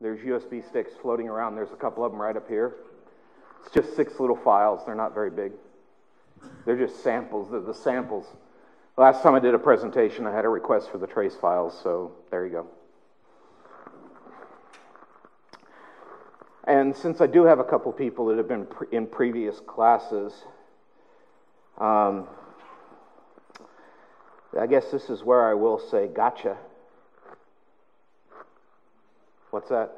There's USB sticks floating around. There's a couple of them right up here. It's just six little files. They're not very big. They're just samples. They're the samples. Last time I did a presentation, I had a request for the trace files, so there you go. And since I do have a couple people that have been pre- in previous classes, um, I guess this is where I will say gotcha. What's that?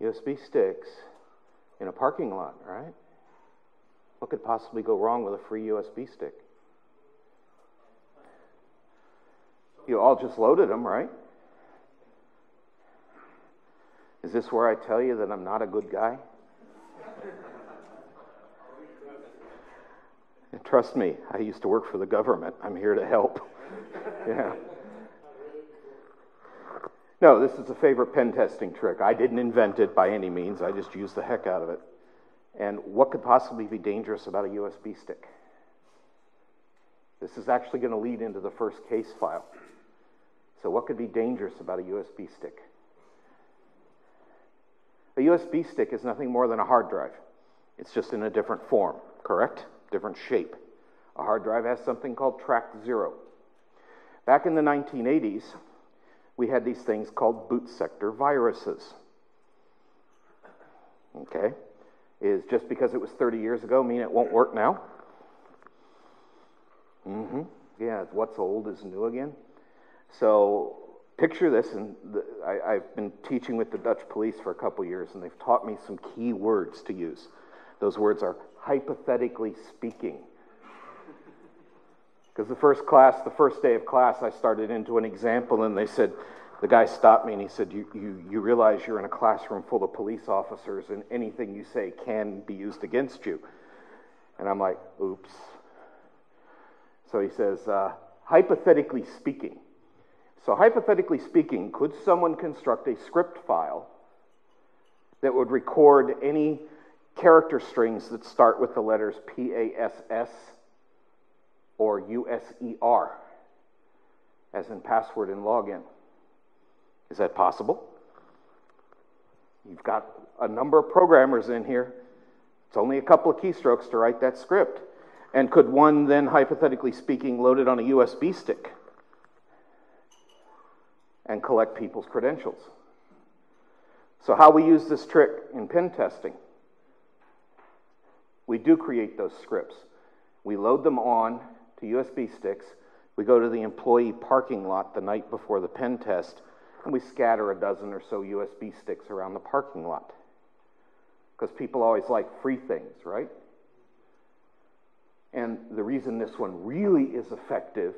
USB sticks in a parking lot, right? What could possibly go wrong with a free USB stick? You all just loaded them, right? Is this where I tell you that I'm not a good guy? trust me, I used to work for the government. I'm here to help. yeah. No, this is a favorite pen testing trick. I didn't invent it by any means, I just used the heck out of it. And what could possibly be dangerous about a USB stick? This is actually going to lead into the first case file. So, what could be dangerous about a USB stick? A USB stick is nothing more than a hard drive, it's just in a different form, correct? Different shape. A hard drive has something called track zero. Back in the 1980s, we had these things called boot sector viruses. Okay? Is just because it was 30 years ago mean it won't work now? Mm-hmm. Yeah, what's old is new again. So picture this, and the, I, have been teaching with the Dutch police for a couple years, and they've taught me some key words to use. Those words are hypothetically speaking. Because the first class, the first day of class, I started into an example, and they said, the guy stopped me and he said, you, you, you realize you're in a classroom full of police officers, and anything you say can be used against you. And I'm like, oops. So he says, uh, hypothetically speaking. So, hypothetically speaking, could someone construct a script file that would record any character strings that start with the letters P A S S or USER, as in password and login. Is that possible? You've got a number of programmers in here. It's only a couple of keystrokes to write that script. And could one then, hypothetically speaking, load it on a USB stick and collect people's credentials? So, how we use this trick in pen testing? We do create those scripts. We load them on to USB sticks. We go to the employee parking lot the night before the pen test, and we scatter a dozen or so USB sticks around the parking lot. Because people always like free things, right? And the reason this one really is effective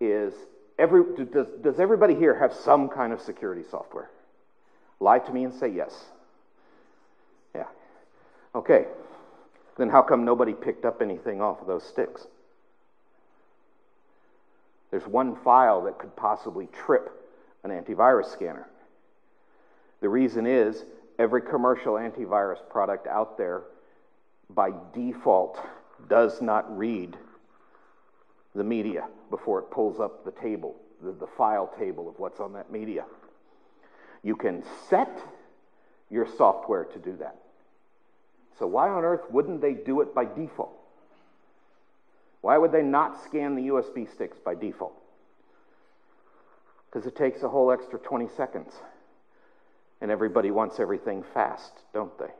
is every, does, does everybody here have some kind of security software? Lie to me and say yes. Yeah. Okay. Then how come nobody picked up anything off of those sticks? There's one file that could possibly trip an antivirus scanner. The reason is every commercial antivirus product out there by default does not read the media before it pulls up the table, the, the file table of what's on that media. You can set your software to do that. So, why on earth wouldn't they do it by default? Why would they not scan the USB sticks by default? Because it takes a whole extra 20 seconds. And everybody wants everything fast, don't they?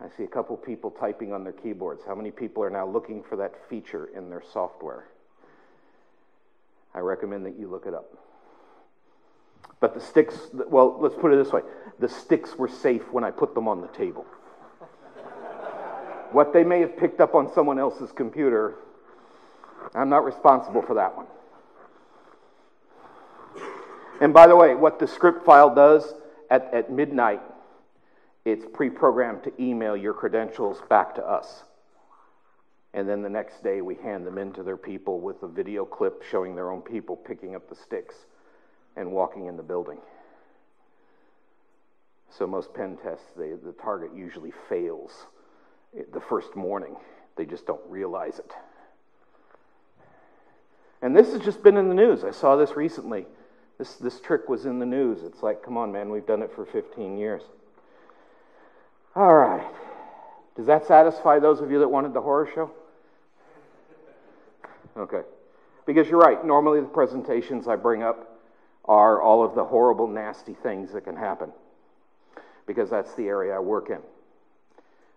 I see a couple people typing on their keyboards. How many people are now looking for that feature in their software? I recommend that you look it up. But the sticks, well, let's put it this way the sticks were safe when I put them on the table. What they may have picked up on someone else's computer, I'm not responsible for that one. And by the way, what the script file does at, at midnight, it's pre programmed to email your credentials back to us. And then the next day, we hand them in to their people with a video clip showing their own people picking up the sticks and walking in the building. So, most pen tests, they, the target usually fails the first morning. They just don't realize it. And this has just been in the news. I saw this recently. This, this trick was in the news. It's like, come on, man, we've done it for 15 years. All right. Does that satisfy those of you that wanted the horror show? Okay. Because you're right. Normally, the presentations I bring up are all of the horrible, nasty things that can happen. Because that's the area I work in.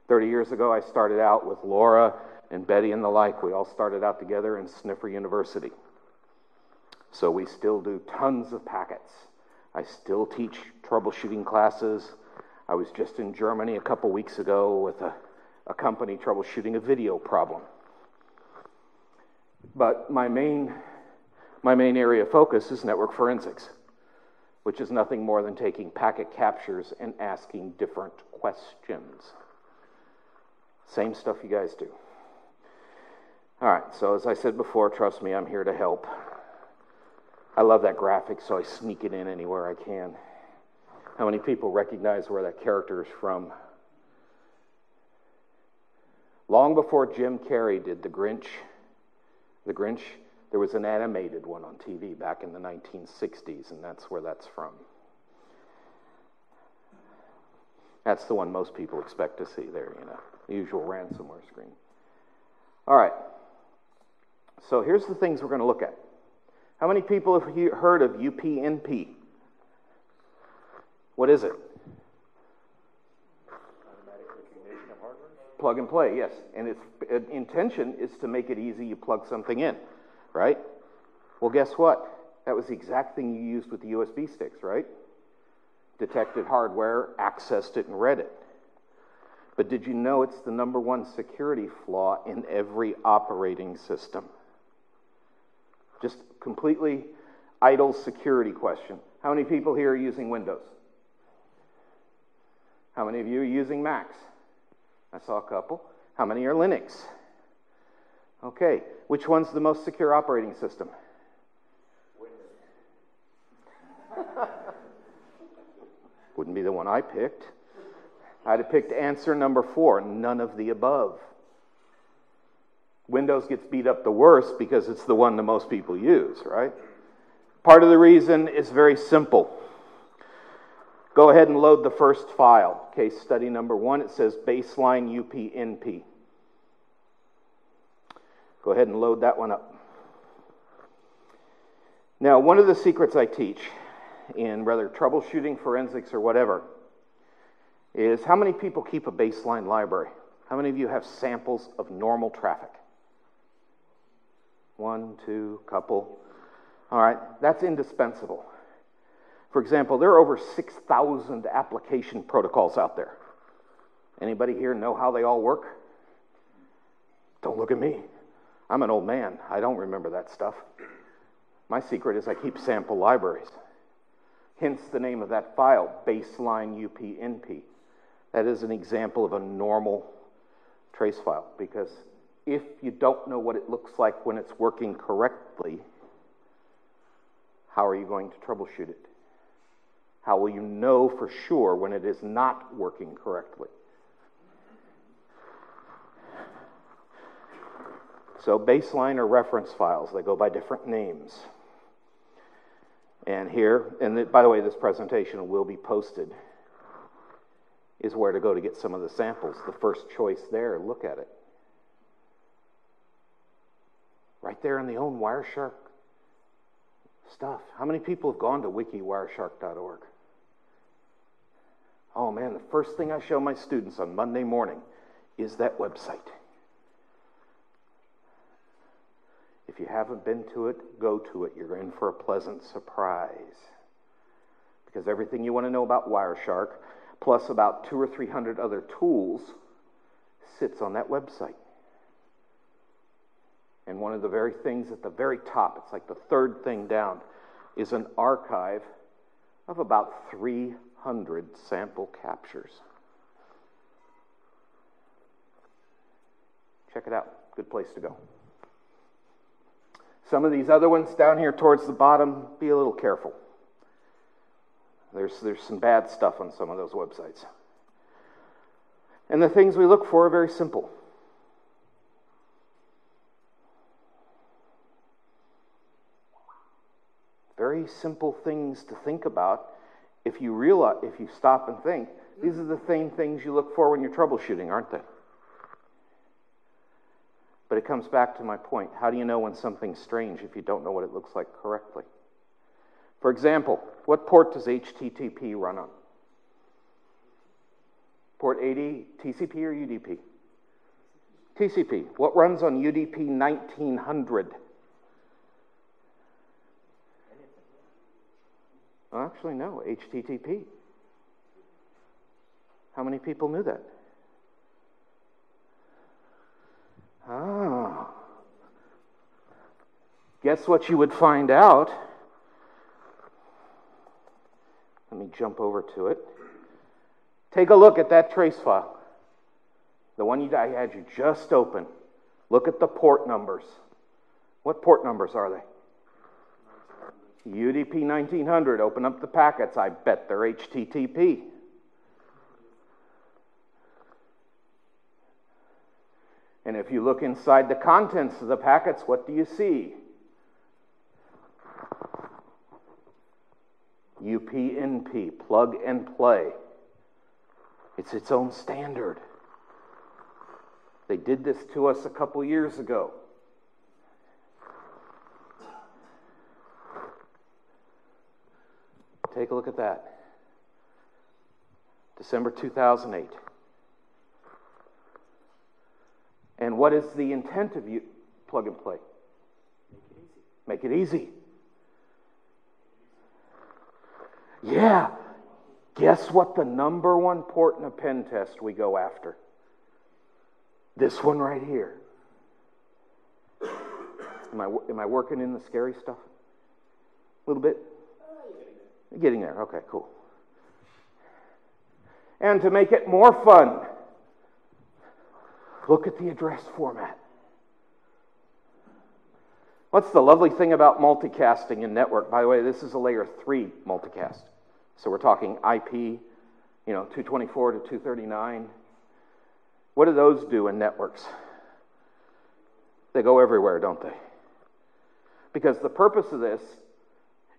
30 years ago, I started out with Laura and Betty and the like. We all started out together in Sniffer University. So we still do tons of packets. I still teach troubleshooting classes. I was just in Germany a couple weeks ago with a, a company troubleshooting a video problem. But my main, my main area of focus is network forensics, which is nothing more than taking packet captures and asking different questions. Same stuff you guys do. All right, so as I said before, trust me, I'm here to help. I love that graphic, so I sneak it in anywhere I can. How many people recognize where that character is from? Long before Jim Carrey did The Grinch, The Grinch, there was an animated one on TV back in the 1960s, and that's where that's from. That's the one most people expect to see there, you know, the usual ransomware screen. All right. So here's the things we're going to look at. How many people have heard of UPnP? What is it? Plug and play, yes. And its uh, intention is to make it easy. You plug something in, right? Well, guess what? That was the exact thing you used with the USB sticks, right? Detected hardware, accessed it, and read it. But did you know it's the number one security flaw in every operating system? Just completely idle security question. How many people here are using Windows? How many of you are using Macs? I saw a couple. How many are Linux? Okay, which one's the most secure operating system? Windows. Wouldn't be the one I picked. I'd have picked answer number four none of the above. Windows gets beat up the worst because it's the one that most people use, right? Part of the reason is very simple. Go ahead and load the first file. Case study number one, it says baseline UPnP. Go ahead and load that one up. Now, one of the secrets I teach in whether troubleshooting, forensics, or whatever is how many people keep a baseline library? How many of you have samples of normal traffic? One, two, couple. All right, that's indispensable. For example, there are over 6,000 application protocols out there. Anybody here know how they all work? Don't look at me. I'm an old man. I don't remember that stuff. My secret is I keep sample libraries. Hence the name of that file, baseline UPnP. That is an example of a normal trace file because if you don't know what it looks like when it's working correctly, how are you going to troubleshoot it? How will you know for sure when it is not working correctly? So, baseline or reference files, they go by different names. And here, and by the way, this presentation will be posted, is where to go to get some of the samples. The first choice there, look at it. Right there in the own Wireshark stuff. How many people have gone to wikiwireshark.org? Oh man, the first thing I show my students on Monday morning is that website. If you haven't been to it, go to it. You're in for a pleasant surprise. Because everything you want to know about Wireshark, plus about two or three hundred other tools, sits on that website. And one of the very things at the very top, it's like the third thing down, is an archive of about 300 sample captures. Check it out. Good place to go. Some of these other ones down here towards the bottom, be a little careful. There's, there's some bad stuff on some of those websites. And the things we look for are very simple very simple things to think about if you realize, if you stop and think. These are the same things you look for when you're troubleshooting, aren't they? But it comes back to my point. How do you know when something's strange if you don't know what it looks like correctly? For example, what port does HTTP run on? Port 80, TCP or UDP? TCP. What runs on UDP 1900? Well, actually, no, HTTP. How many people knew that? Ah. Guess what you would find out? Let me jump over to it. Take a look at that trace file. The one you, I had you just open. Look at the port numbers. What port numbers are they? UDP 1900. Open up the packets. I bet they're HTTP. And if you look inside the contents of the packets, what do you see? UPnP, plug and play. It's its own standard. They did this to us a couple years ago. Take a look at that. December 2008. And what is the intent of you plug and play? Make it easy. Make it easy. Yeah. Guess what the number one port in a pen test we go after? This one right here. Am I, am I working in the scary stuff? A little bit? Getting there. Okay, cool. And to make it more fun, Look at the address format. What's the lovely thing about multicasting in network? By the way, this is a layer 3 multicast. So we're talking IP, you know, 224 to 239. What do those do in networks? They go everywhere, don't they? Because the purpose of this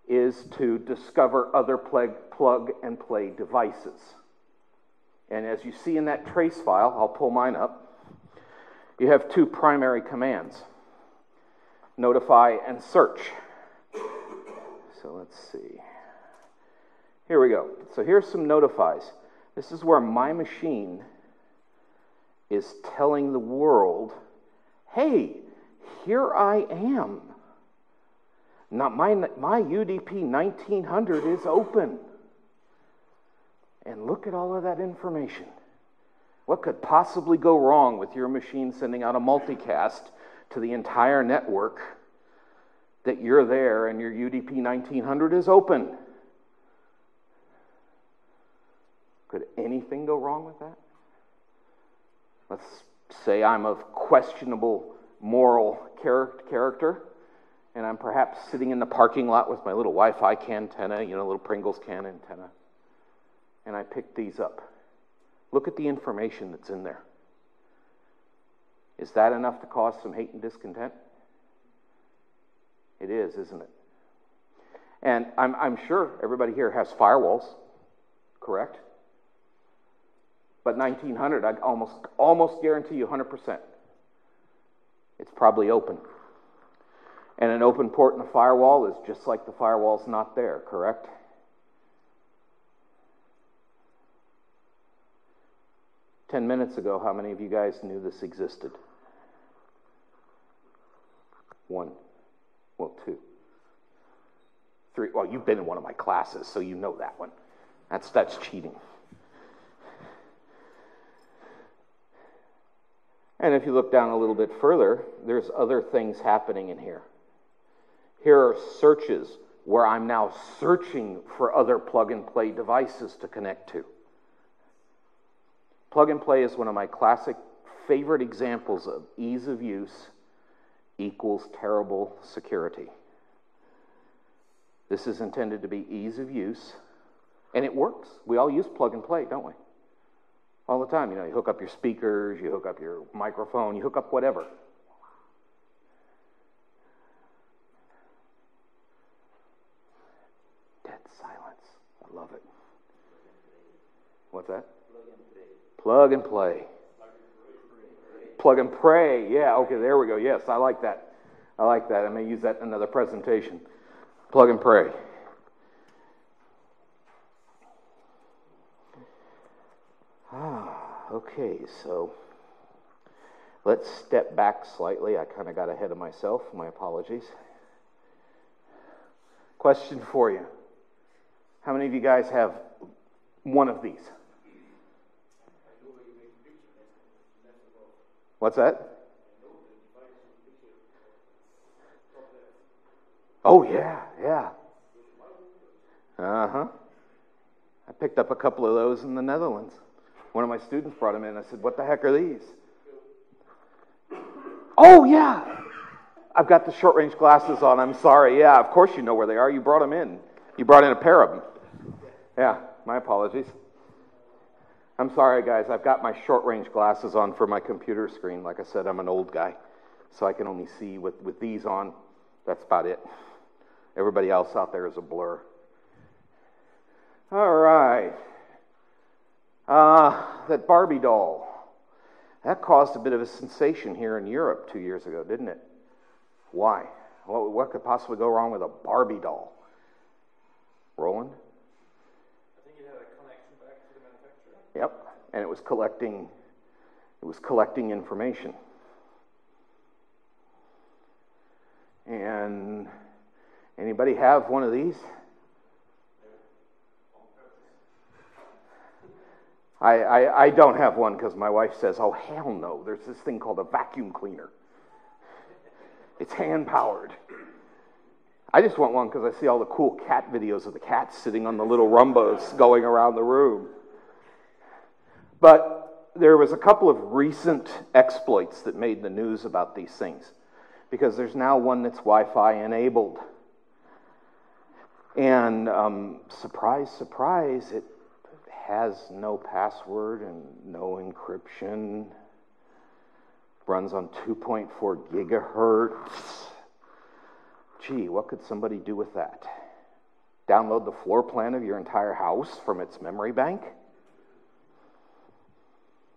is to discover other plug and play devices. And as you see in that trace file, I'll pull mine up you have two primary commands notify and search. So let's see. Here we go. So here's some notifies. This is where my machine is telling the world, hey, here I am. Now, my, my UDP 1900 is open. And look at all of that information. What could possibly go wrong with your machine sending out a multicast to the entire network that you're there and your UDP 1900 is open? Could anything go wrong with that? Let's say I'm of questionable moral character, and I'm perhaps sitting in the parking lot with my little Wi Fi antenna, you know, little Pringles can antenna, and I pick these up. Look at the information that's in there. Is that enough to cause some hate and discontent? It is, isn't it? And I'm, I'm sure everybody here has firewalls, correct? But 1900, I almost, almost guarantee you 100%. It's probably open. And an open port in a firewall is just like the firewall's not there, correct? 10 minutes ago, how many of you guys knew this existed? One. Well, two. Three. Well, you've been in one of my classes, so you know that one. That's, that's cheating. And if you look down a little bit further, there's other things happening in here. Here are searches where I'm now searching for other plug and play devices to connect to. Plug and play is one of my classic favorite examples of ease of use equals terrible security. This is intended to be ease of use, and it works. We all use plug and play, don't we? All the time. You know, you hook up your speakers, you hook up your microphone, you hook up whatever. of it. What's that? Plug and play. Plug and pray. Yeah, okay, there we go. Yes, I like that. I like that. I may use that in another presentation. Plug and pray. Ah, okay, so let's step back slightly. I kind of got ahead of myself. My apologies. Question for you How many of you guys have one of these? What's that? Oh, yeah, yeah. Uh huh. I picked up a couple of those in the Netherlands. One of my students brought them in. I said, What the heck are these? Oh, yeah. I've got the short range glasses on. I'm sorry. Yeah, of course you know where they are. You brought them in. You brought in a pair of them. Yeah, my apologies. I'm sorry, guys. I've got my short range glasses on for my computer screen. Like I said, I'm an old guy, so I can only see with, with these on. That's about it. Everybody else out there is a blur. All right. Uh, that Barbie doll. That caused a bit of a sensation here in Europe two years ago, didn't it? Why? What, what could possibly go wrong with a Barbie doll? Roland? I think it had a connection back to the manufacturer. Yep. And it was collecting it was collecting information. And anybody have one of these? I, I, I don't have one because my wife says, oh, hell no, there's this thing called a vacuum cleaner. It's hand powered. I just want one because I see all the cool cat videos of the cats sitting on the little Roombas going around the room. But there was a couple of recent exploits that made the news about these things because there's now one that's Wi Fi enabled. And um, surprise, surprise, it has no password and no encryption runs on 2.4 gigahertz. Gee, what could somebody do with that? Download the floor plan of your entire house from its memory bank?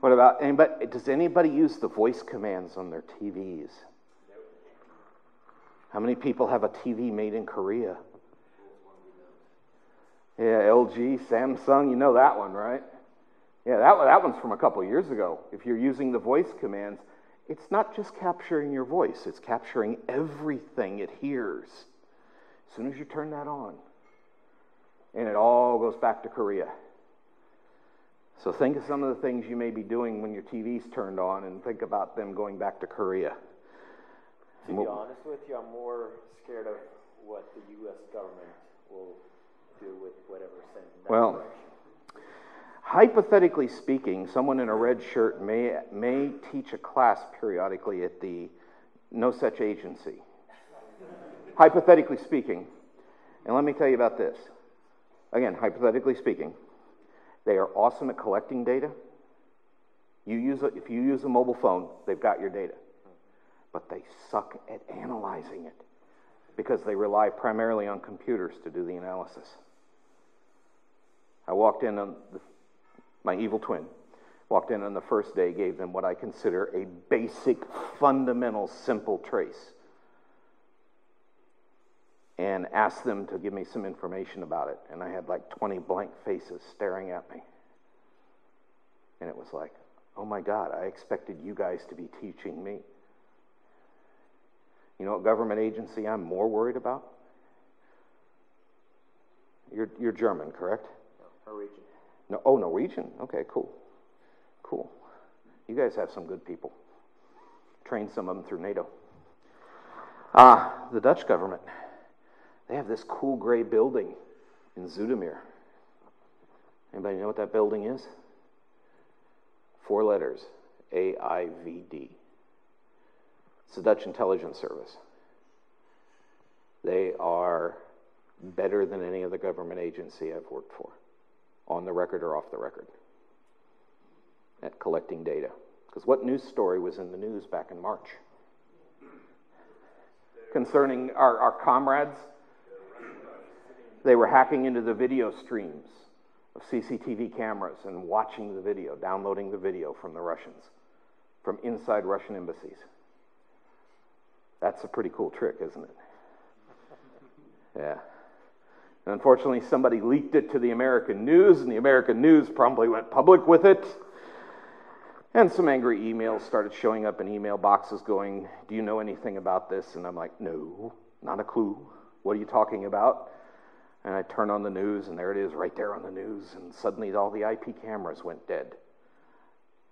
what about anybody? Does anybody use the voice commands on their TVs? How many people have a TV made in Korea? Yeah, LG, Samsung, you know that one, right? Yeah, that, that one's from a couple years ago. If you're using the voice commands, it's not just capturing your voice, it's capturing everything it hears. As soon as you turn that on, and it all goes back to Korea. So think of some of the things you may be doing when your TV's turned on and think about them going back to Korea. To be honest with you, I'm more scared of what the U.S. government will do with whatever sent in that well, direction. Hypothetically speaking, someone in a red shirt may, may teach a class periodically at the No Such Agency. hypothetically speaking. And let me tell you about this. Again, hypothetically speaking, they are awesome at collecting data. You use a, if you use a mobile phone, they've got your data. But they suck at analyzing it because they rely primarily on computers to do the analysis. I walked in on the, my evil twin, walked in on the first day, gave them what I consider a basic, fundamental, simple trace and asked them to give me some information about it. And I had like 20 blank faces staring at me. And it was like, oh my God, I expected you guys to be teaching me. You know what government agency I'm more worried about? You're, you're German, correct? No, Norwegian. No, oh, Norwegian? Okay, cool. Cool. You guys have some good people. Trained some of them through NATO. Ah, the Dutch government. They have this cool gray building in Zoetermeer. Anybody know what that building is? Four letters AIVD. It's the Dutch Intelligence Service. They are better than any other government agency I've worked for, on the record or off the record, at collecting data. Because what news story was in the news back in March? Concerning our, our comrades? They were hacking into the video streams of CCTV cameras and watching the video, downloading the video from the Russians, from inside Russian embassies. That's a pretty cool trick, isn't it? Yeah. And unfortunately, somebody leaked it to the American news, and the American news promptly went public with it. And some angry emails started showing up in email boxes going, Do you know anything about this? And I'm like, No, not a clue. What are you talking about? And I turn on the news, and there it is right there on the news. And suddenly, all the IP cameras went dead.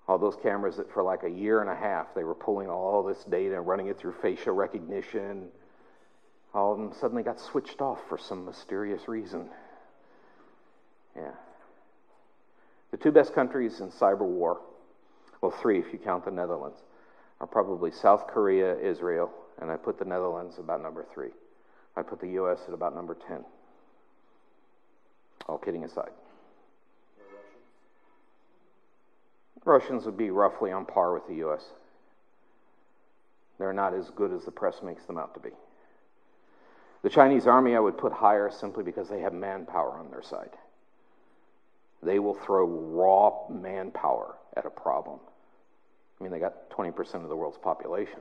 All those cameras that for like a year and a half, they were pulling all this data and running it through facial recognition all of them suddenly got switched off for some mysterious reason. Yeah. The two best countries in cyber war, well, three if you count the Netherlands, are probably South Korea, Israel, and I put the Netherlands about number three. I put the U.S. at about number 10. All kidding aside. Russians would be roughly on par with the U.S. They're not as good as the press makes them out to be. The Chinese army I would put higher simply because they have manpower on their side. They will throw raw manpower at a problem. I mean, they got 20% of the world's population.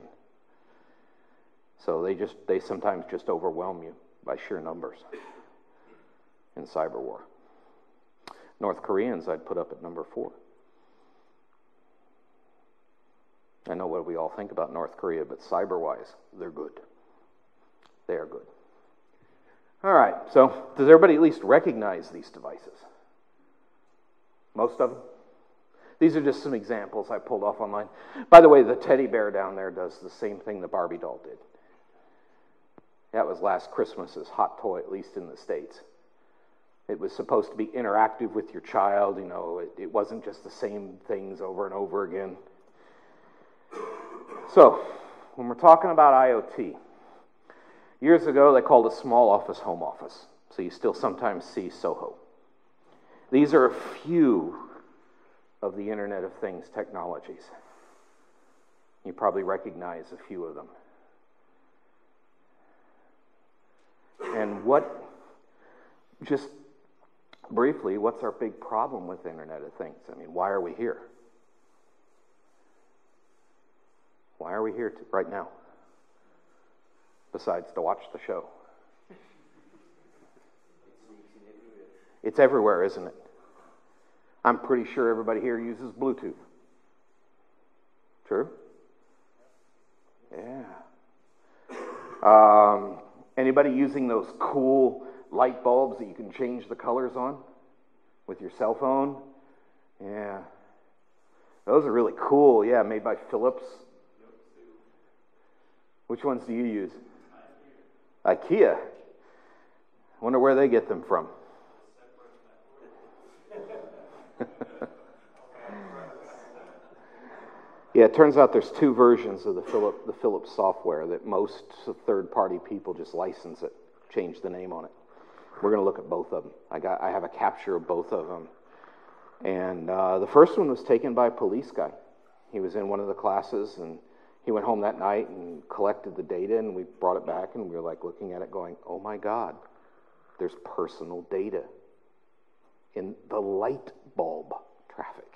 So they just they sometimes just overwhelm you by sheer numbers in cyber war. North Koreans I'd put up at number 4. I know what we all think about North Korea, but cyber wise, they're good. They are good. All right, so does everybody at least recognize these devices? Most of them? These are just some examples I pulled off online. By the way, the teddy bear down there does the same thing the Barbie doll did. That was last Christmas's hot toy, at least in the States. It was supposed to be interactive with your child, you know, it, it wasn't just the same things over and over again. So, when we're talking about IoT, Years ago, they called a small office home office, so you still sometimes see Soho. These are a few of the Internet of Things technologies. You probably recognize a few of them. And what, just briefly, what's our big problem with Internet of Things? I mean, why are we here? Why are we here right now? besides to watch the show. It's everywhere, isn't it? I'm pretty sure everybody here uses Bluetooth. True? Yeah. Um, anybody using those cool light bulbs that you can change the colors on with your cell phone? Yeah. Those are really cool. Yeah, made by Philips. Which ones do you use? IKEA. I wonder where they get them from. yeah, it turns out there's two versions of the Philip, the Philips software that most third party people just license it, change the name on it. We're going to look at both of them. I, got, I have a capture of both of them. And uh, the first one was taken by a police guy. He was in one of the classes and he went home that night and collected the data, and we brought it back, and we were like looking at it, going, "Oh my God, there's personal data in the light bulb traffic.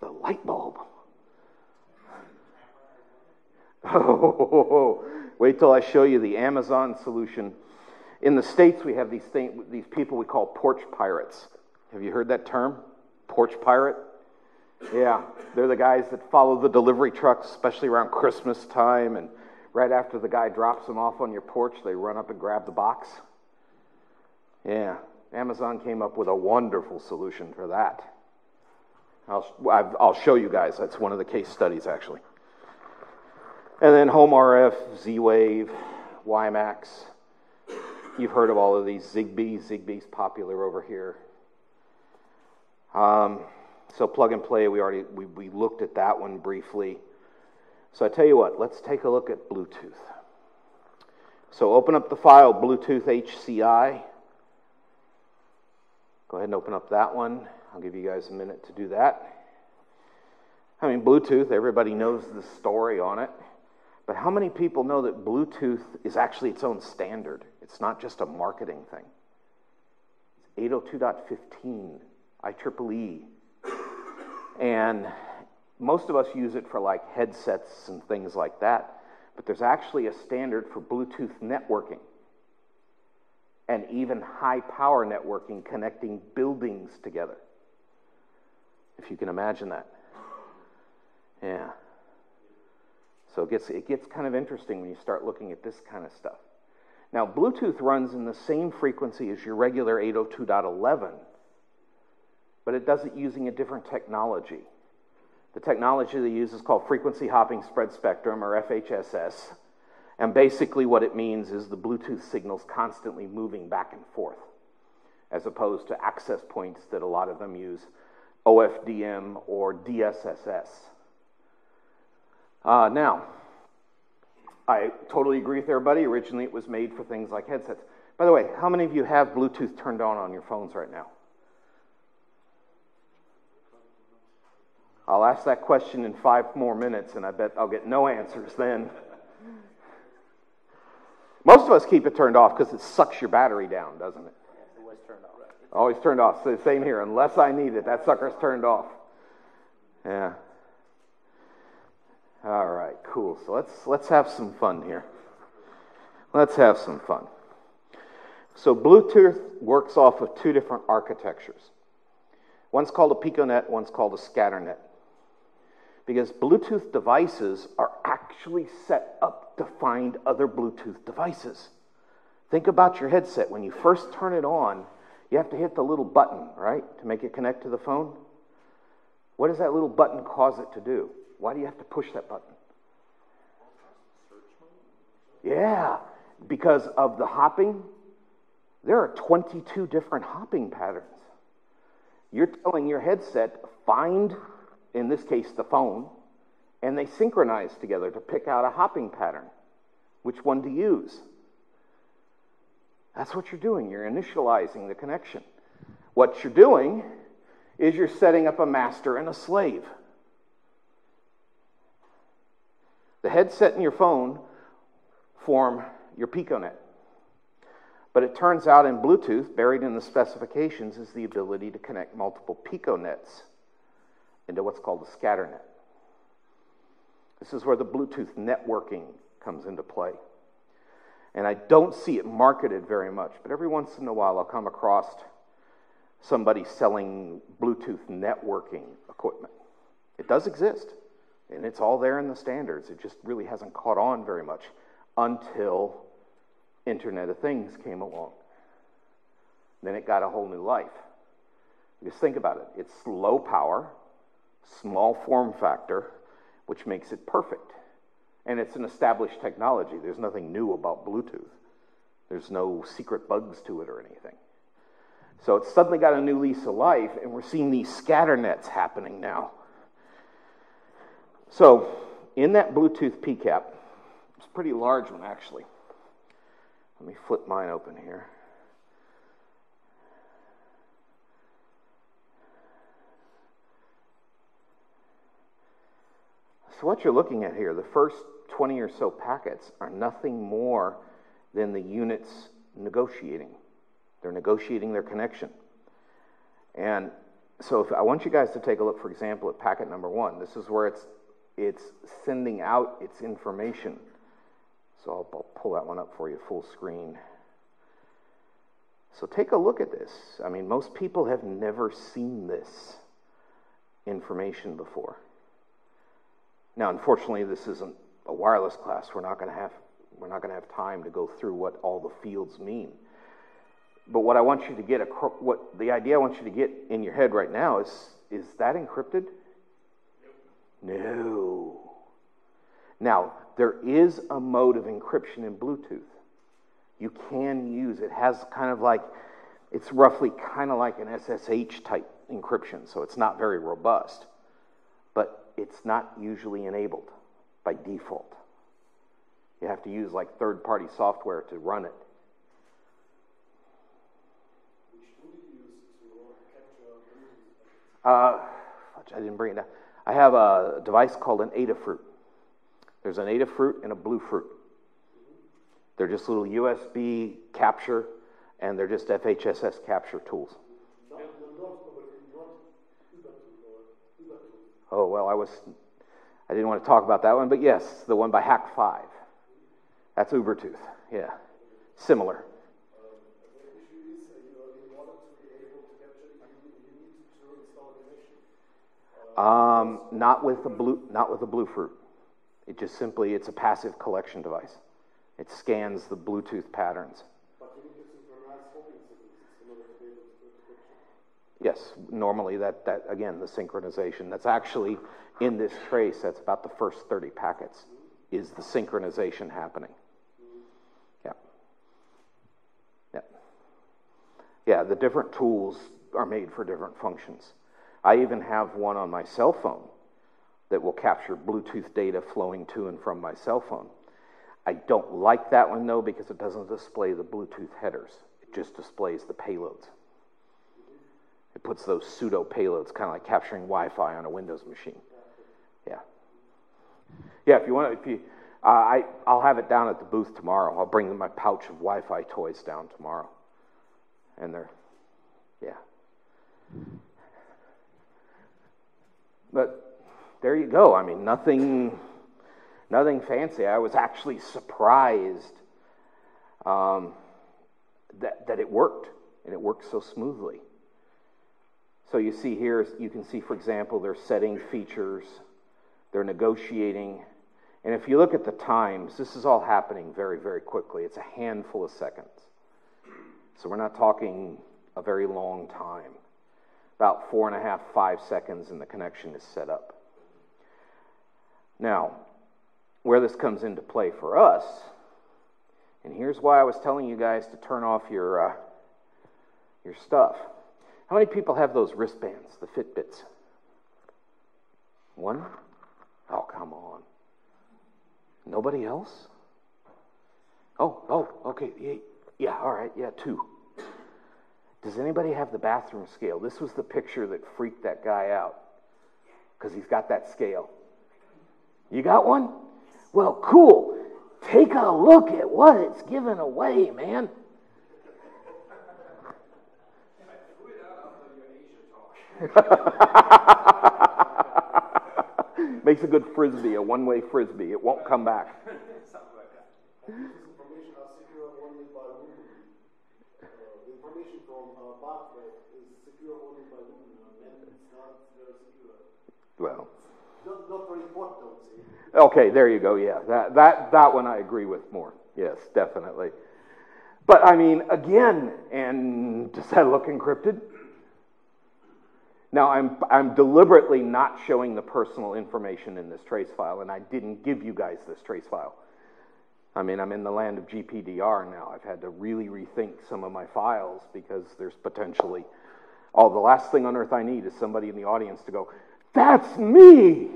The light bulb." Oh, wait till I show you the Amazon solution. In the States, we have these, thing, these people we call porch pirates. Have you heard that term? Porch pirate? Yeah, they're the guys that follow the delivery trucks, especially around Christmas time. And right after the guy drops them off on your porch, they run up and grab the box. Yeah, Amazon came up with a wonderful solution for that. I'll, I'll show you guys. That's one of the case studies, actually. And then Home RF, Z Wave, WiMAX. you've heard of all of these Zigbee. Zigbee's popular over here. Um, so plug and play, we already we, we looked at that one briefly. So I tell you what, let's take a look at Bluetooth. So open up the file Bluetooth HCI. Go ahead and open up that one. I'll give you guys a minute to do that. I mean, Bluetooth, everybody knows the story on it. But how many people know that Bluetooth is actually its own standard? It's not just a marketing thing. It's 802.15, IEEE. And most of us use it for like headsets and things like that. But there's actually a standard for Bluetooth networking and even high power networking connecting buildings together. If you can imagine that. Yeah. So it gets, it gets kind of interesting when you start looking at this kind of stuff. Now, Bluetooth runs in the same frequency as your regular 802.11, but it does it using a different technology. The technology they use is called frequency hopping spread spectrum, or FHSS. And basically, what it means is the Bluetooth signal's constantly moving back and forth, as opposed to access points that a lot of them use, OFDM or DSSS. Uh, now, I totally agree with everybody. Originally, it was made for things like headsets. By the way, how many of you have Bluetooth turned on on your phones right now? I'll ask that question in five more minutes, and I bet I'll get no answers then. Most of us keep it turned off because it sucks your battery down, doesn't it? Always turned off. Always turned off. So same here. Unless I need it, that sucker's turned off. Yeah. All right, cool. So let's let's have some fun here. Let's have some fun. So Bluetooth works off of two different architectures. One's called a piconet, one's called a scatternet. Because Bluetooth devices are actually set up to find other Bluetooth devices. Think about your headset. When you first turn it on, you have to hit the little button, right, to make it connect to the phone. What does that little button cause it to do? Why do you have to push that button? Yeah, because of the hopping. There are 22 different hopping patterns. You're telling your headset, find, in this case, the phone, and they synchronize together to pick out a hopping pattern. Which one to use? That's what you're doing. You're initializing the connection. What you're doing is you're setting up a master and a slave. The headset and your phone form your PicoNet. But it turns out in Bluetooth, buried in the specifications, is the ability to connect multiple PicoNets into what's called a scatternet. This is where the Bluetooth networking comes into play. And I don't see it marketed very much, but every once in a while I'll come across somebody selling Bluetooth networking equipment. It does exist, and it's all there in the standards. It just really hasn't caught on very much until Internet of Things came along. Then it got a whole new life. Just think about it it's low power, small form factor, which makes it perfect. And it's an established technology. There's nothing new about Bluetooth, there's no secret bugs to it or anything. So it's suddenly got a new lease of life, and we're seeing these scatter nets happening now. So, in that Bluetooth PCAP, it's a pretty large one actually. Let me flip mine open here. So, what you're looking at here, the first 20 or so packets are nothing more than the units negotiating. They're negotiating their connection. And so, if I want you guys to take a look, for example, at packet number one, this is where it's, it's sending out its information. So, I'll, I'll pull that one up for you full screen. So, take a look at this. I mean, most people have never seen this information before. Now, unfortunately, this isn't a wireless class. We're not going to have we're not going to have time to go through what all the fields mean. But what I want you to get, what the idea I want you to get in your head right now is, is that encrypted? No. Now, there is a mode of encryption in Bluetooth. You can use it has kind of like it's roughly kind of like an SSH type encryption, so it's not very robust, but it's not usually enabled by default. You have to use like third party software to run it. Uh, I didn't bring it down. I have a device called an Adafruit. There's an Adafruit and a Bluefruit. They're just little USB capture, and they're just FHSS capture tools. Oh, well, I was, I didn't want to talk about that one, but yes, the one by Hak5. That's Ubertooth, yeah. Similar. Um, not with the blue, not with the Bluefruit. It just simply, it's a passive collection device. It scans the Bluetooth patterns. Yes, normally that, that, again, the synchronization, that's actually in this trace, that's about the first 30 packets, is the synchronization happening. Yeah. Yeah. Yeah, the different tools are made for different functions. I even have one on my cell phone that will capture Bluetooth data flowing to and from my cell phone. I don't like that one though because it doesn't display the Bluetooth headers, it just displays the payloads. It puts those pseudo payloads, kind of like capturing Wi Fi on a Windows machine. Yeah. Yeah, if you want to, if you, uh, I, I'll have it down at the booth tomorrow. I'll bring my pouch of Wi Fi toys down tomorrow. And they're, yeah. But there you go. I mean, nothing, nothing fancy. I was actually surprised um, that, that it worked, and it worked so smoothly. So you see here, you can see, for example, they're setting features, they're negotiating. And if you look at the times, this is all happening very, very quickly. It's a handful of seconds. So we're not talking a very long time. About four and a half, five seconds, and the connection is set up. Now, where this comes into play for us, and here's why I was telling you guys to turn off your, uh, your stuff. How many people have those wristbands, the Fitbits? One? Oh, come on. Nobody else? Oh, oh, okay. Yeah, yeah, all right. Yeah, two. Does anybody have the bathroom scale? This was the picture that freaked that guy out because he's got that scale. You got one? Well, cool. Take a look at what it's giving away, man. Makes a good frisbee, a one way frisbee. It won't come back. Well. Okay, there you go. Yeah, that, that, that one I agree with more. Yes, definitely. But I mean, again, and does that look encrypted? Now, I'm, I'm deliberately not showing the personal information in this trace file, and I didn't give you guys this trace file. I mean, I'm in the land of GPDR now. I've had to really rethink some of my files because there's potentially, oh, the last thing on earth I need is somebody in the audience to go, That's me!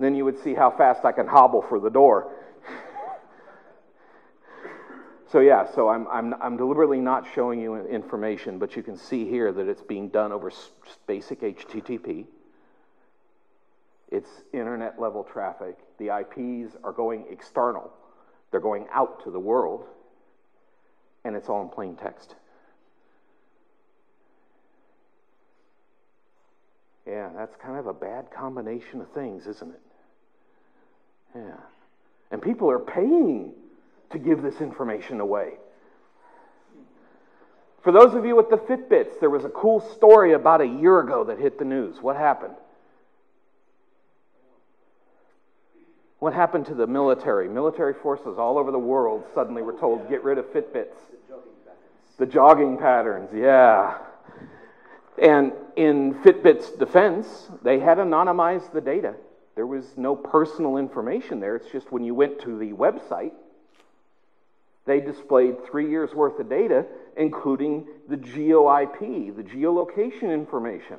then you would see how fast I can hobble for the door. So yeah, so I'm, I'm, I'm deliberately not showing you information, but you can see here that it's being done over basic HTTP. It's internet level traffic. The IPs are going external. They're going out to the world. And it's all in plain text. Yeah, that's kind of a bad combination of things, isn't it? Yeah. And people are paying to give this information away. For those of you with the Fitbits, there was a cool story about a year ago that hit the news. What happened? What happened to the military? Military forces all over the world suddenly were told, get rid of Fitbits. The jogging patterns, yeah. And in Fitbit's defense, they had anonymized the data. There was no personal information there. It's just when you went to the website, They displayed three years worth of data, including the GeoIP, the geolocation information.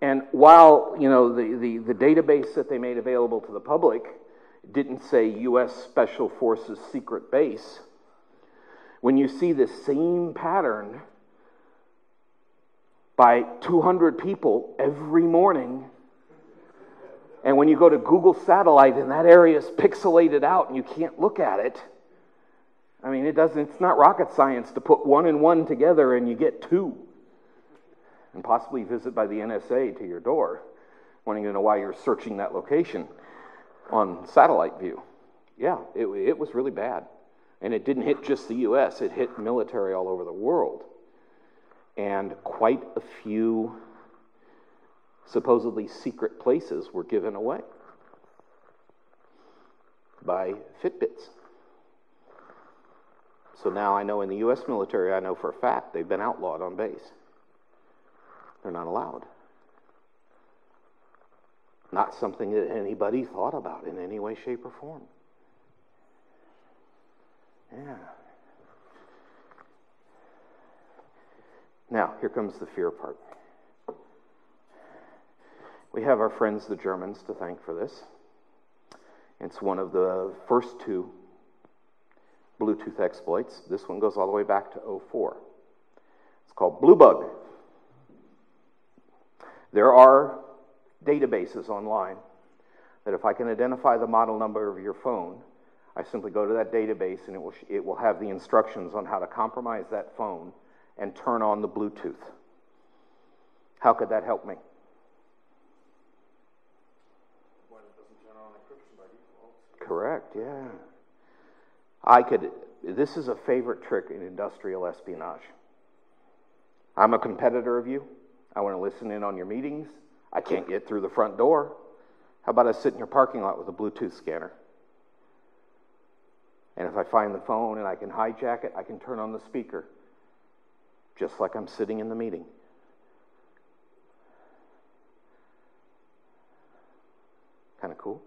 And while you know the, the, the database that they made available to the public didn't say U.S. Special Forces secret base, when you see the same pattern by 200 people every morning, and when you go to Google Satellite and that area is pixelated out and you can't look at it, I mean, it doesn't, it's not rocket science to put one and one together and you get two. And possibly visit by the NSA to your door, wanting to know why you're searching that location on satellite view. Yeah, it, it was really bad. And it didn't hit just the US, it hit military all over the world. And quite a few supposedly secret places were given away by Fitbits. So now I know in the U.S. military, I know for a fact they've been outlawed on base. They're not allowed. Not something that anybody thought about in any way, shape, or form. Yeah. Now, here comes the fear part. We have our friends, the Germans, to thank for this. It's one of the first two Bluetooth exploits. This one goes all the way back to 04. It's called Bluebug. There are databases online that if I can identify the model number of your phone, I simply go to that database and it will, it will have the instructions on how to compromise that phone and turn on the Bluetooth. How could that help me? Correct, yeah. I could, this is a favorite trick in industrial espionage. I'm a competitor of you. I want to listen in on your meetings. I can't get through the front door. How about I sit in your parking lot with a Bluetooth scanner? And if I find the phone and I can hijack it, I can turn on the speaker, just like I'm sitting in the meeting. Kind of cool.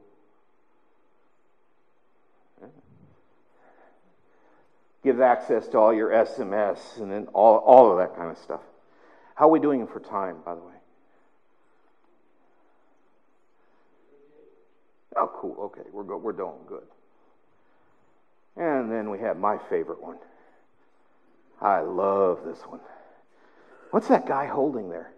Give access to all your SMS and then all, all of that kind of stuff. How are we doing for time, by the way? Oh, cool. Okay, we're, go- we're doing good. And then we have my favorite one. I love this one. What's that guy holding there?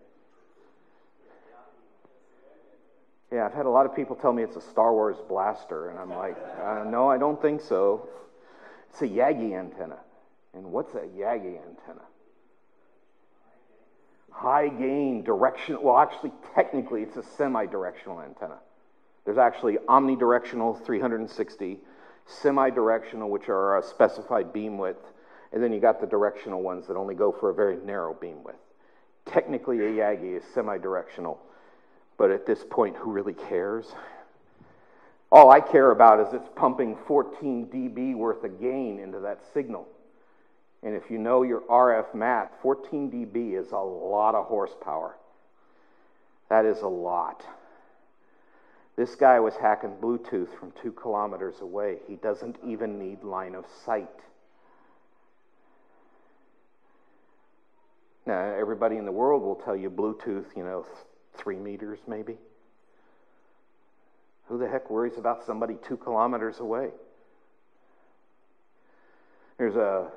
Yeah, I've had a lot of people tell me it's a Star Wars blaster, and I'm like, uh, no, I don't think so. It's a Yagi antenna. And what's a Yagi antenna? High gain, direction. Well, actually, technically, it's a semi directional antenna. There's actually omnidirectional 360, semi directional, which are a specified beam width, and then you got the directional ones that only go for a very narrow beam width. Technically, a Yagi is semi directional, but at this point, who really cares? All I care about is it's pumping 14 dB worth of gain into that signal. And if you know your RF math, 14 dB is a lot of horsepower. That is a lot. This guy was hacking Bluetooth from two kilometers away. He doesn't even need line of sight. Now, everybody in the world will tell you Bluetooth, you know, three meters maybe. Who the heck worries about somebody two kilometers away? There's a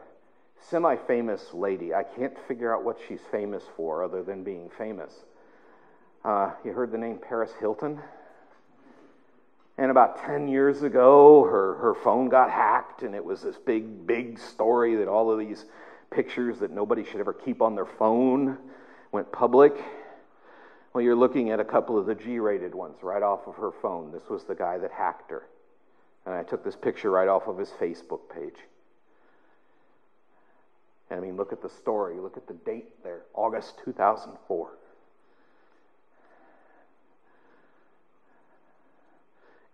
semi famous lady. I can't figure out what she's famous for other than being famous. Uh, you heard the name Paris Hilton? And about 10 years ago, her, her phone got hacked, and it was this big, big story that all of these pictures that nobody should ever keep on their phone went public. Well, you're looking at a couple of the G rated ones right off of her phone. This was the guy that hacked her. And I took this picture right off of his Facebook page. And I mean, look at the story. Look at the date there August 2004.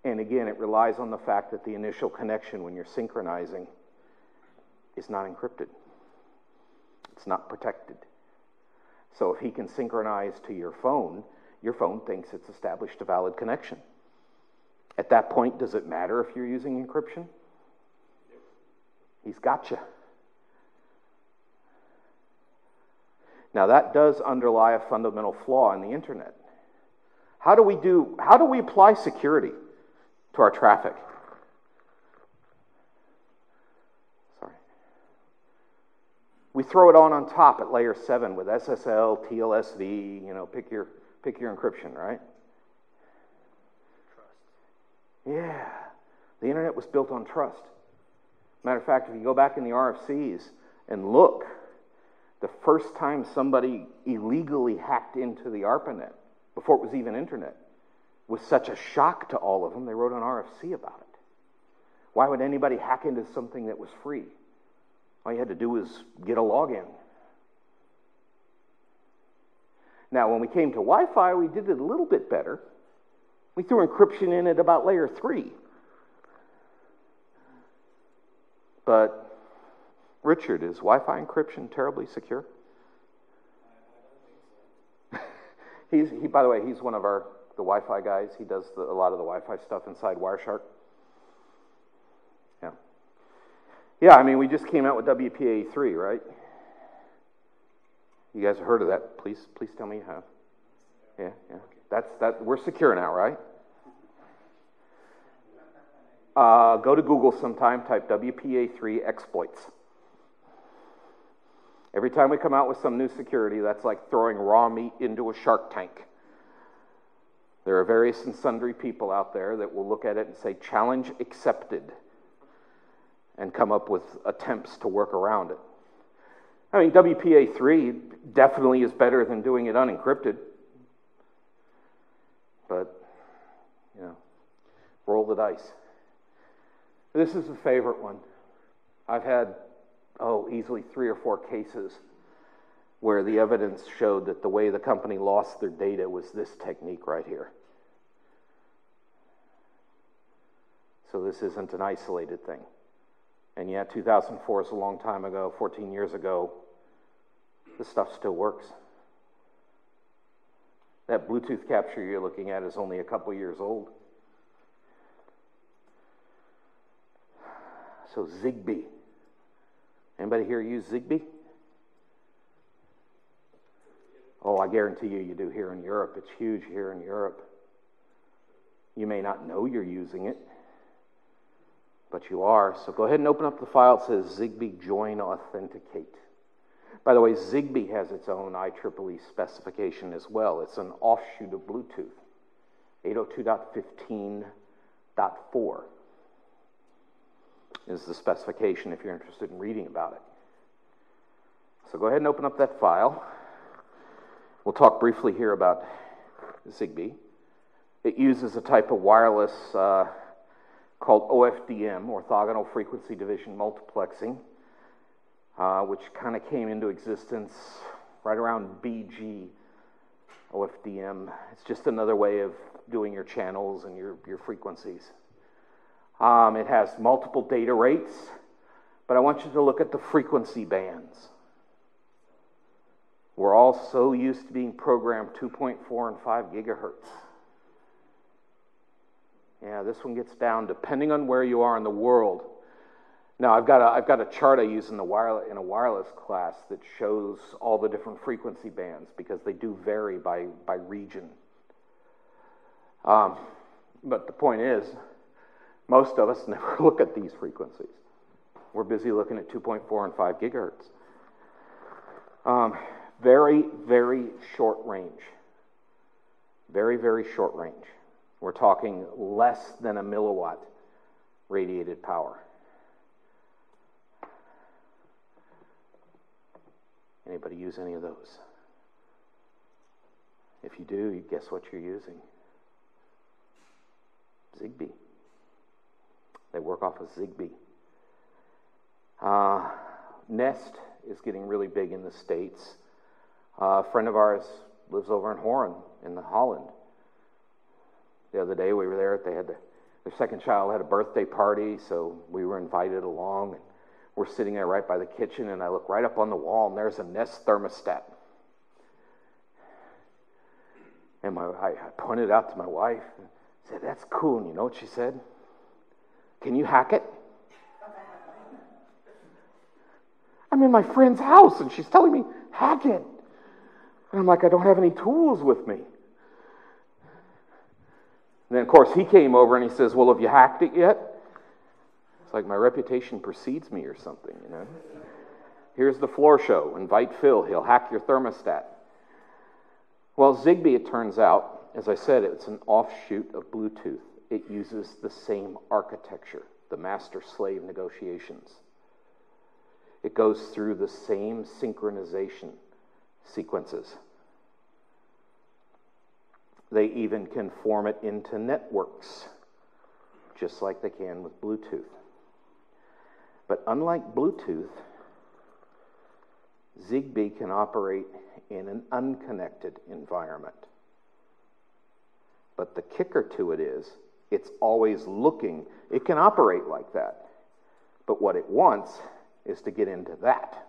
And again, it relies on the fact that the initial connection when you're synchronizing is not encrypted, it's not protected. So if he can synchronize to your phone, your phone thinks it's established a valid connection. At that point, does it matter if you're using encryption? He's got you. Now, that does underlie a fundamental flaw in the internet. How do we do, how do we apply security to our traffic? Sorry. We throw it on on top at layer 7 with SSL, TLSV, you know, pick your, pick your encryption, right? Trust. Yeah. The internet was built on trust. Matter of fact, if you go back in the RFCs and look, the first time somebody illegally hacked into the ARPANET, before it was even internet, was such a shock to all of them, they wrote an RFC about it. Why would anybody hack into something that was free? All you had to do was get a login. Now, when we came to Wi Fi, we did it a little bit better. We threw encryption in at about layer three. But Richard, is Wi Fi encryption terribly secure? he's, he, by the way, he's one of our the Wi Fi guys. He does the, a lot of the Wi Fi stuff inside Wireshark. Yeah. Yeah, I mean, we just came out with WPA3, right? You guys have heard of that? Please, please tell me you have. Yeah, yeah. That's that. We're secure now, right? Uh, go to Google sometime, type WPA3 exploits. Every time we come out with some new security, that's like throwing raw meat into a shark tank. There are various and sundry people out there that will look at it and say, challenge accepted, and come up with attempts to work around it. I mean, WPA3 definitely is better than doing it unencrypted. But, you know, roll the dice. This is a favorite one. I've had, oh, easily three or four cases where the evidence showed that the way the company lost their data was this technique right here. So this isn't an isolated thing. And yet, 2004 is a long time ago, 14 years ago. This stuff still works. That Bluetooth capture you're looking at is only a couple years old. So Zigbee. Anybody here use Zigbee? Oh, I guarantee you, you do here in Europe. It's huge here in Europe. You may not know you're using it, but you are. So go ahead and open up the file. It says Zigbee Join Authenticate. By the way, Zigbee has its own IEEE specification as well. It's an offshoot of Bluetooth, 802.15.4 is the specification if you're interested in reading about it. So go ahead and open up that file. We'll talk briefly here about Zigbee. It uses a type of wireless uh, called OFDM, orthogonal frequency division multiplexing, uh, which kind of came into existence right around BG OFDM. It's just another way of doing your channels and your, your frequencies. Um, it has multiple data rates, but I want you to look at the frequency bands. We're all so used to being programmed 2.4 and 5 gigahertz. Yeah, this one gets down depending on where you are in the world. Now, I've got a, I've got a chart I use in, the wireless, in a wireless class that shows all the different frequency bands because they do vary by, by region. Um, but the point is, most of us never look at these frequencies. We're busy looking at 2.4 and 5 gigahertz. Um, very, very short range. Very, very short range. We're talking less than a milliwatt radiated power. Anybody use any of those? If you do, guess what you're using? Zigbee. They work off of Zigbee. Uh, Nest is getting really big in the States. Uh, a friend of ours lives over in Hoorn, in the Holland. The other day we were there. They had the, their second child had a birthday party, so we were invited along. And we're sitting there right by the kitchen, and I look right up on the wall, and there's a Nest thermostat. And my, I, I pointed out to my wife and said, "That's cool." And you know what she said? Can you hack it? I'm in my friend's house and she's telling me, hack it. And I'm like, I don't have any tools with me. And then, of course, he came over and he says, Well, have you hacked it yet? It's like my reputation precedes me or something, you know? Here's the floor show. Invite Phil. He'll hack your thermostat. Well, Zigbee, it turns out, as I said, it's an offshoot of Bluetooth. It uses the same architecture, the master slave negotiations. It goes through the same synchronization sequences. They even can form it into networks, just like they can with Bluetooth. But unlike Bluetooth, Zigbee can operate in an unconnected environment. But the kicker to it is, it's always looking, it can operate like that. But what it wants is to get into that.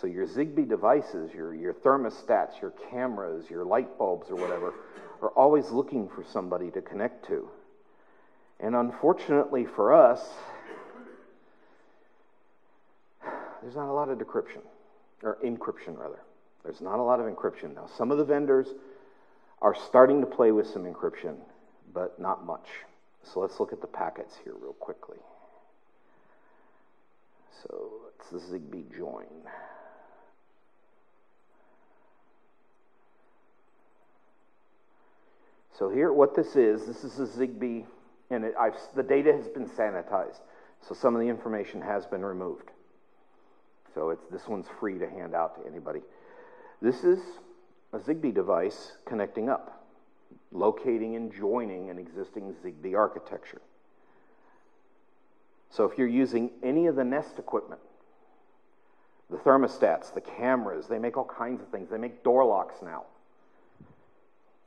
So your Zigbee devices, your, your thermostats, your cameras, your light bulbs, or whatever, are always looking for somebody to connect to. And unfortunately for us, there's not a lot of decryption, or encryption rather. There's not a lot of encryption. Now, some of the vendors are starting to play with some encryption, but not much. So let's look at the packets here real quickly. So let's Zigbee join. So here, what this is, this is a Zigbee, and it, the data has been sanitized. So some of the information has been removed. So it's, this one's free to hand out to anybody. This is a Zigbee device connecting up, locating and joining an existing Zigbee architecture. So if you're using any of the Nest equipment, the thermostats, the cameras, they make all kinds of things. They make door locks now.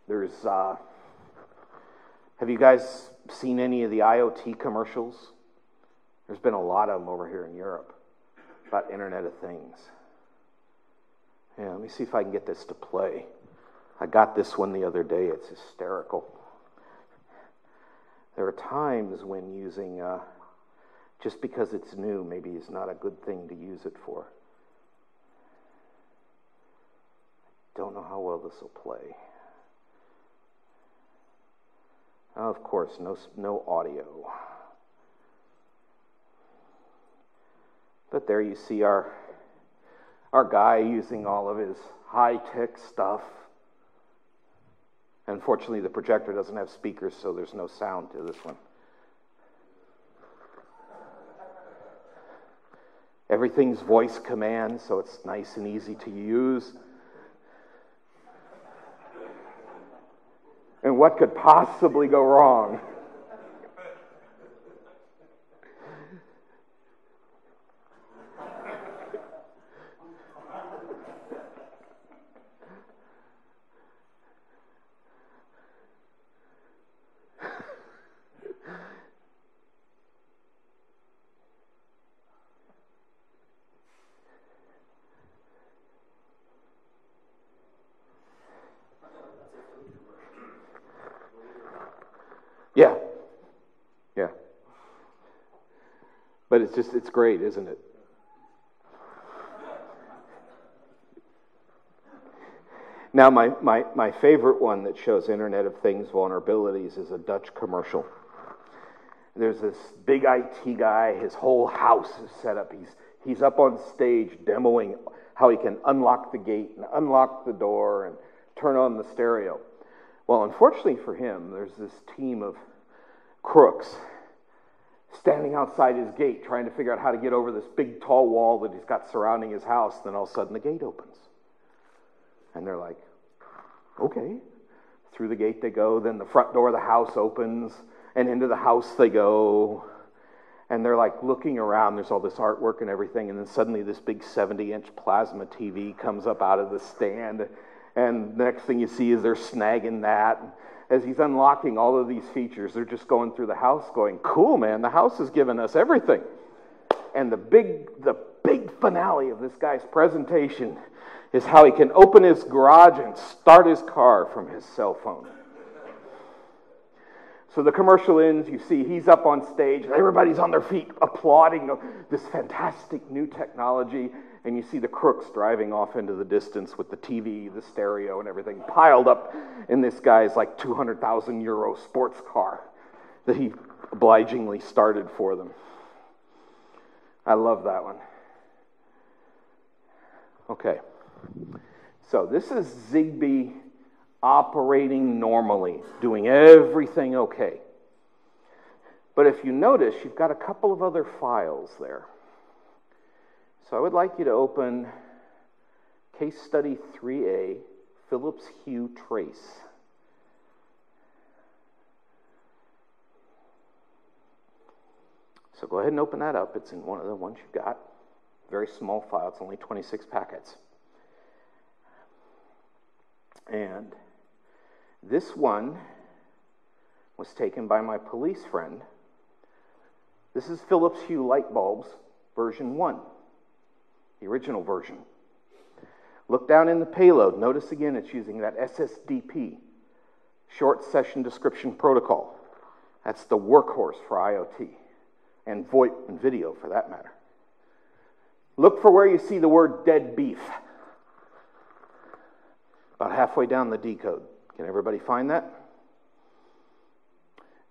There's uh, have you guys seen any of the IoT commercials? There's been a lot of them over here in Europe about Internet of Things. Yeah, let me see if I can get this to play. I got this one the other day. It's hysterical. There are times when using, uh, just because it's new, maybe is not a good thing to use it for. I don't know how well this will play. Of course, no, no audio. But there you see our, our guy using all of his high tech stuff. Unfortunately, the projector doesn't have speakers, so there's no sound to this one. Everything's voice command, so it's nice and easy to use. What could possibly go wrong? But it's just, it's great, isn't it? Now, my, my, my favorite one that shows Internet of Things vulnerabilities is a Dutch commercial. There's this big IT guy, his whole house is set up. He's, he's up on stage demoing how he can unlock the gate and unlock the door and turn on the stereo. Well, unfortunately for him, there's this team of crooks standing outside his gate trying to figure out how to get over this big tall wall that he's got surrounding his house. Then all of a sudden the gate opens. And they're like, okay. Through the gate they go. Then the front door of the house opens. And into the house they go. And they're like looking around. There's all this artwork and everything. And then suddenly this big 70 inch plasma TV comes up out of the stand. And the next thing you see is they're snagging that as he's unlocking all of these features, they're just going through the house going, cool, man, the house has given us everything. And the big, the big finale of this guy's presentation is how he can open his garage and start his car from his cell phone. So the commercial ends, you see he's up on stage, everybody's on their feet applauding this fantastic new technology, and you see the crooks driving off into the distance with the TV, the stereo, and everything piled up in this guy's like 200,000 euro sports car that he obligingly started for them. I love that one. Okay. So this is Zigbee operating normally, doing everything okay. But if you notice, you've got a couple of other files there. So I would like you to open Case Study 3A, Philips Hue Trace. So go ahead and open that up. It's in one of the ones you've got. Very small file, it's only 26 packets. And this one was taken by my police friend. This is Philips Hue light bulbs, version 1, the original version. Look down in the payload. Notice again it's using that SSDP, short session description protocol. That's the workhorse for IoT and VoIP and video for that matter. Look for where you see the word dead beef. About halfway down the decode. Can everybody find that?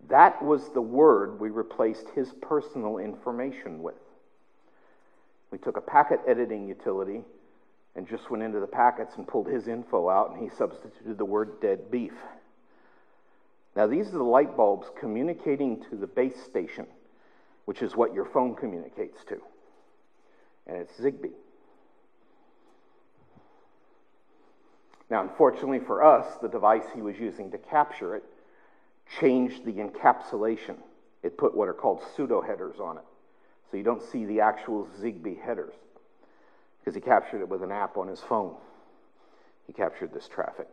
That was the word we replaced his personal information with. We took a packet editing utility and just went into the packets and pulled his info out, and he substituted the word dead beef. Now, these are the light bulbs communicating to the base station, which is what your phone communicates to, and it's Zigbee. Now, unfortunately for us, the device he was using to capture it changed the encapsulation. It put what are called pseudo headers on it. So you don't see the actual Zigbee headers because he captured it with an app on his phone. He captured this traffic.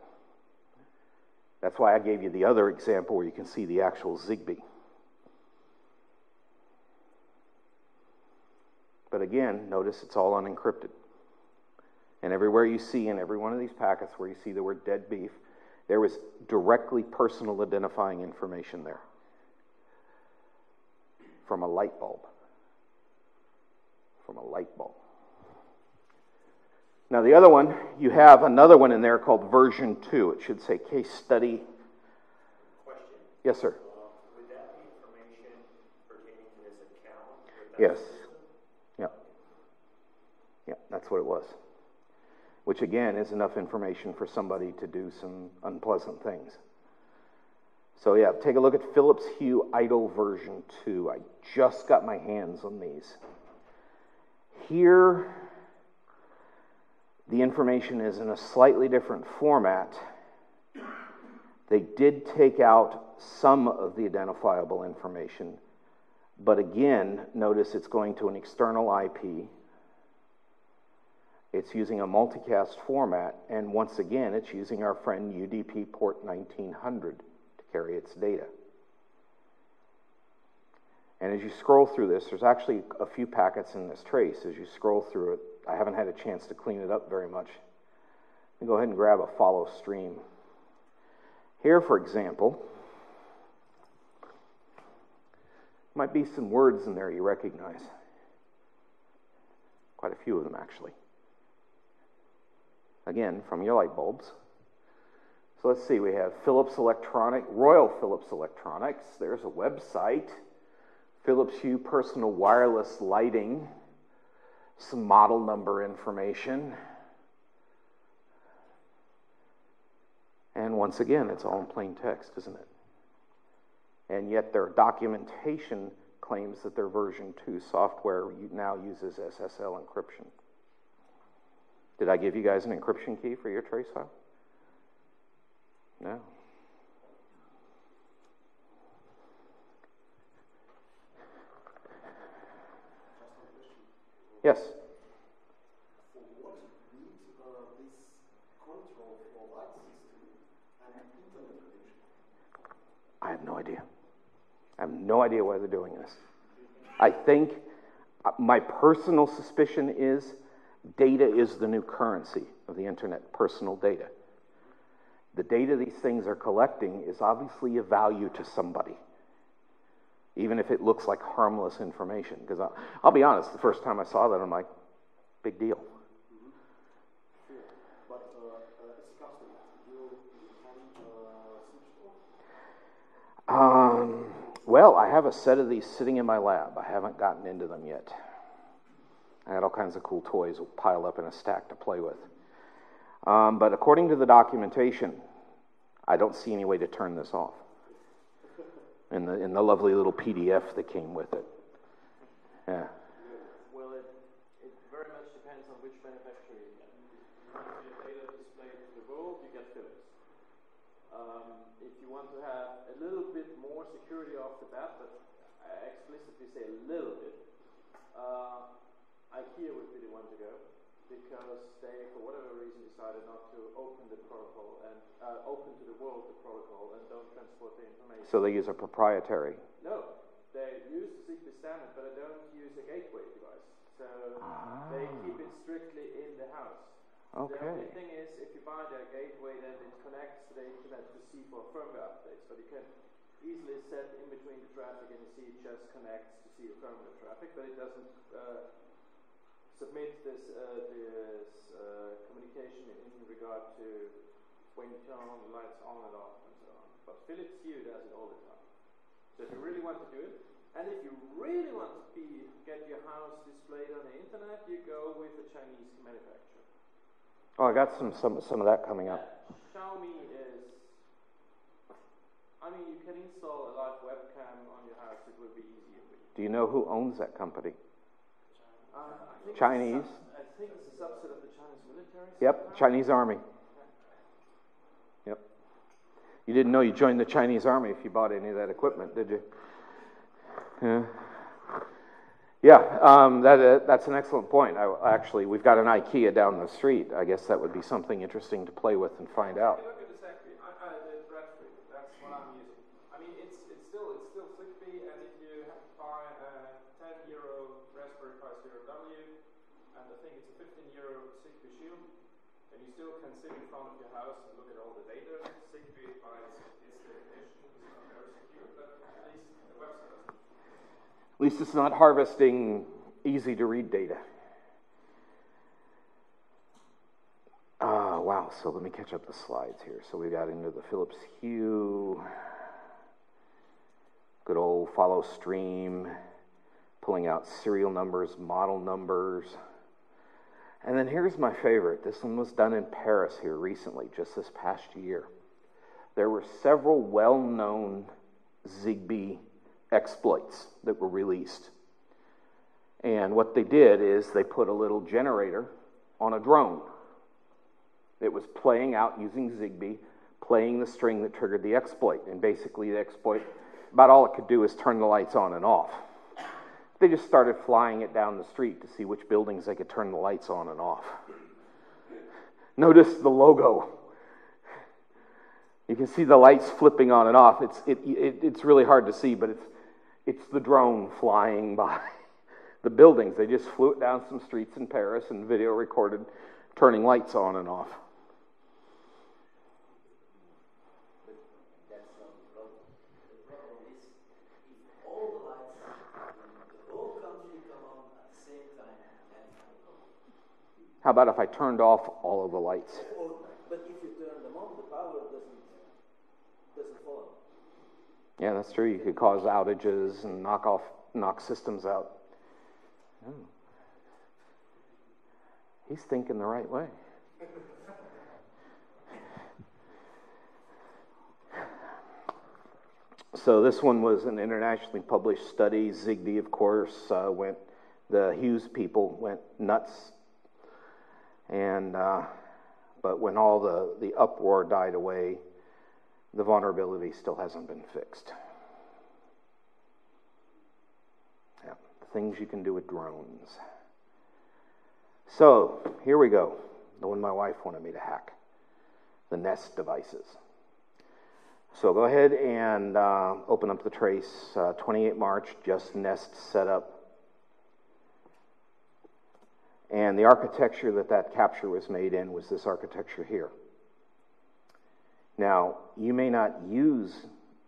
That's why I gave you the other example where you can see the actual Zigbee. But again, notice it's all unencrypted. And everywhere you see in every one of these packets where you see the word dead beef, there was directly personal identifying information there from a light bulb. From a light bulb. Now, the other one, you have another one in there called version 2. It should say case study. Question. Yes, sir. Would that be information pertaining to this account? Yes. Yeah. Yeah, that's what it was which again is enough information for somebody to do some unpleasant things. So, yeah, take a look at Philips Hue Idol version 2. I just got my hands on these. Here, the information is in a slightly different format. They did take out some of the identifiable information, but again, notice it's going to an external IP it's using a multicast format, and once again, it's using our friend UDP port 1900 to carry its data. And as you scroll through this, there's actually a few packets in this trace. As you scroll through it, I haven't had a chance to clean it up very much. Go ahead and grab a follow stream. Here, for example, might be some words in there you recognize. Quite a few of them, actually again, from your light bulbs. So let's see, we have Philips Electronic, Royal Philips Electronics. There's a website. Philips Hue Personal Wireless Lighting. Some model number information. And once again, it's all in plain text, isn't it? And yet their documentation claims that their version 2 software now uses SSL encryption. Did I give you guys an encryption key for your trace file? No. Yes. I have no idea. I have no idea why they're doing this. I think uh, my personal suspicion is Data is the new currency of the internet, personal data. The data these things are collecting is obviously of value to somebody. Even if it looks like harmless information. Because I'll, I'll be honest, the first time I saw that, I'm like, big deal. Um, well, I have a set of these sitting in my lab. I haven't gotten into them yet. I had all kinds of cool toys piled up in a stack to play with. Um, but according to the documentation, I don't see any way to turn this off in the, in the lovely little PDF that came with it. Yeah. Well, it, it very much depends on which manufacturer you get. If you data display to the world, you get Philips. Um, if you want to have a little bit more security off the bat, but I explicitly say a little bit, uh, IKEA would be the one to go because they, for whatever reason, decided not to open the protocol and uh, open to the world the protocol and don't transport the information. So they use a proprietary. No, they use the Zigbee standard, but they don't use a gateway device. So Ah. they keep it strictly in the house. The only thing is, if you buy their gateway, then it connects to the internet to see for firmware updates. But you can easily set in between the traffic, and you see it just connects to see the firmware traffic, but it doesn't uh, submit this uh, this uh, communication in regard to when you turn on the lights on and off and so on. But Philips Hue does it all the time. So if you really want to do it, and if you really want to be get your house displayed on the internet, you go with a Chinese manufacturer. Oh, I got some, some, some of that coming up. Xiaomi is. I mean, you can install a live webcam on your house. It will be easier for you. Do you know who owns that company? Chinese? It's a sub- I think it's a subset of the Chinese military. Yep. Chinese Army. Yep. You didn't know you joined the Chinese Army if you bought any of that equipment, did you? Yeah. Yeah, um, that, uh, that's an excellent point. I, actually, we've got an IKEA down the street. I guess that would be something interesting to play with and find out. Look at the Zachary, I, I, the Raspberry. That's what I'm using. I mean, it's it's still it's still Zigbee, and if you have to buy a 10 euro Raspberry Pi Zero W, and I think it's a 15 euro Zigbee Shield, and you still can sit in front of your house and look at all the data. Zigbee by its, its definition is not very secure, but at least the website doesn't. At least it's not harvesting easy to read data. Ah, wow. So let me catch up the slides here. So we got into the Philips Hue, good old follow stream, pulling out serial numbers, model numbers. And then here's my favorite. This one was done in Paris here recently, just this past year. There were several well known Zigbee exploits that were released. And what they did is they put a little generator on a drone. It was playing out using Zigbee, playing the string that triggered the exploit. And basically, the exploit, about all it could do is turn the lights on and off. They just started flying it down the street to see which buildings they could turn the lights on and off. Notice the logo. You can see the lights flipping on and off. It's, it, it, it's really hard to see, but it's, it's the drone flying by the buildings. They just flew it down some streets in Paris and video recorded turning lights on and off. How about if I turned off all of the lights? But if you turn them on, the power doesn't. Yeah, that's true. You could cause outages and knock off, knock systems out. Oh. He's thinking the right way. So this one was an internationally published study. Zigbee, of course, uh, went. The Hue's people went nuts, and uh, but when all the the uproar died away, the vulnerability still hasn't been fixed. Yeah, things you can do with drones. So here we go. The one my wife wanted me to hack the Nest devices. So go ahead and uh, open up the trace. Uh, 28 March, just Nest setup. And the architecture that that capture was made in was this architecture here. Now, you may not use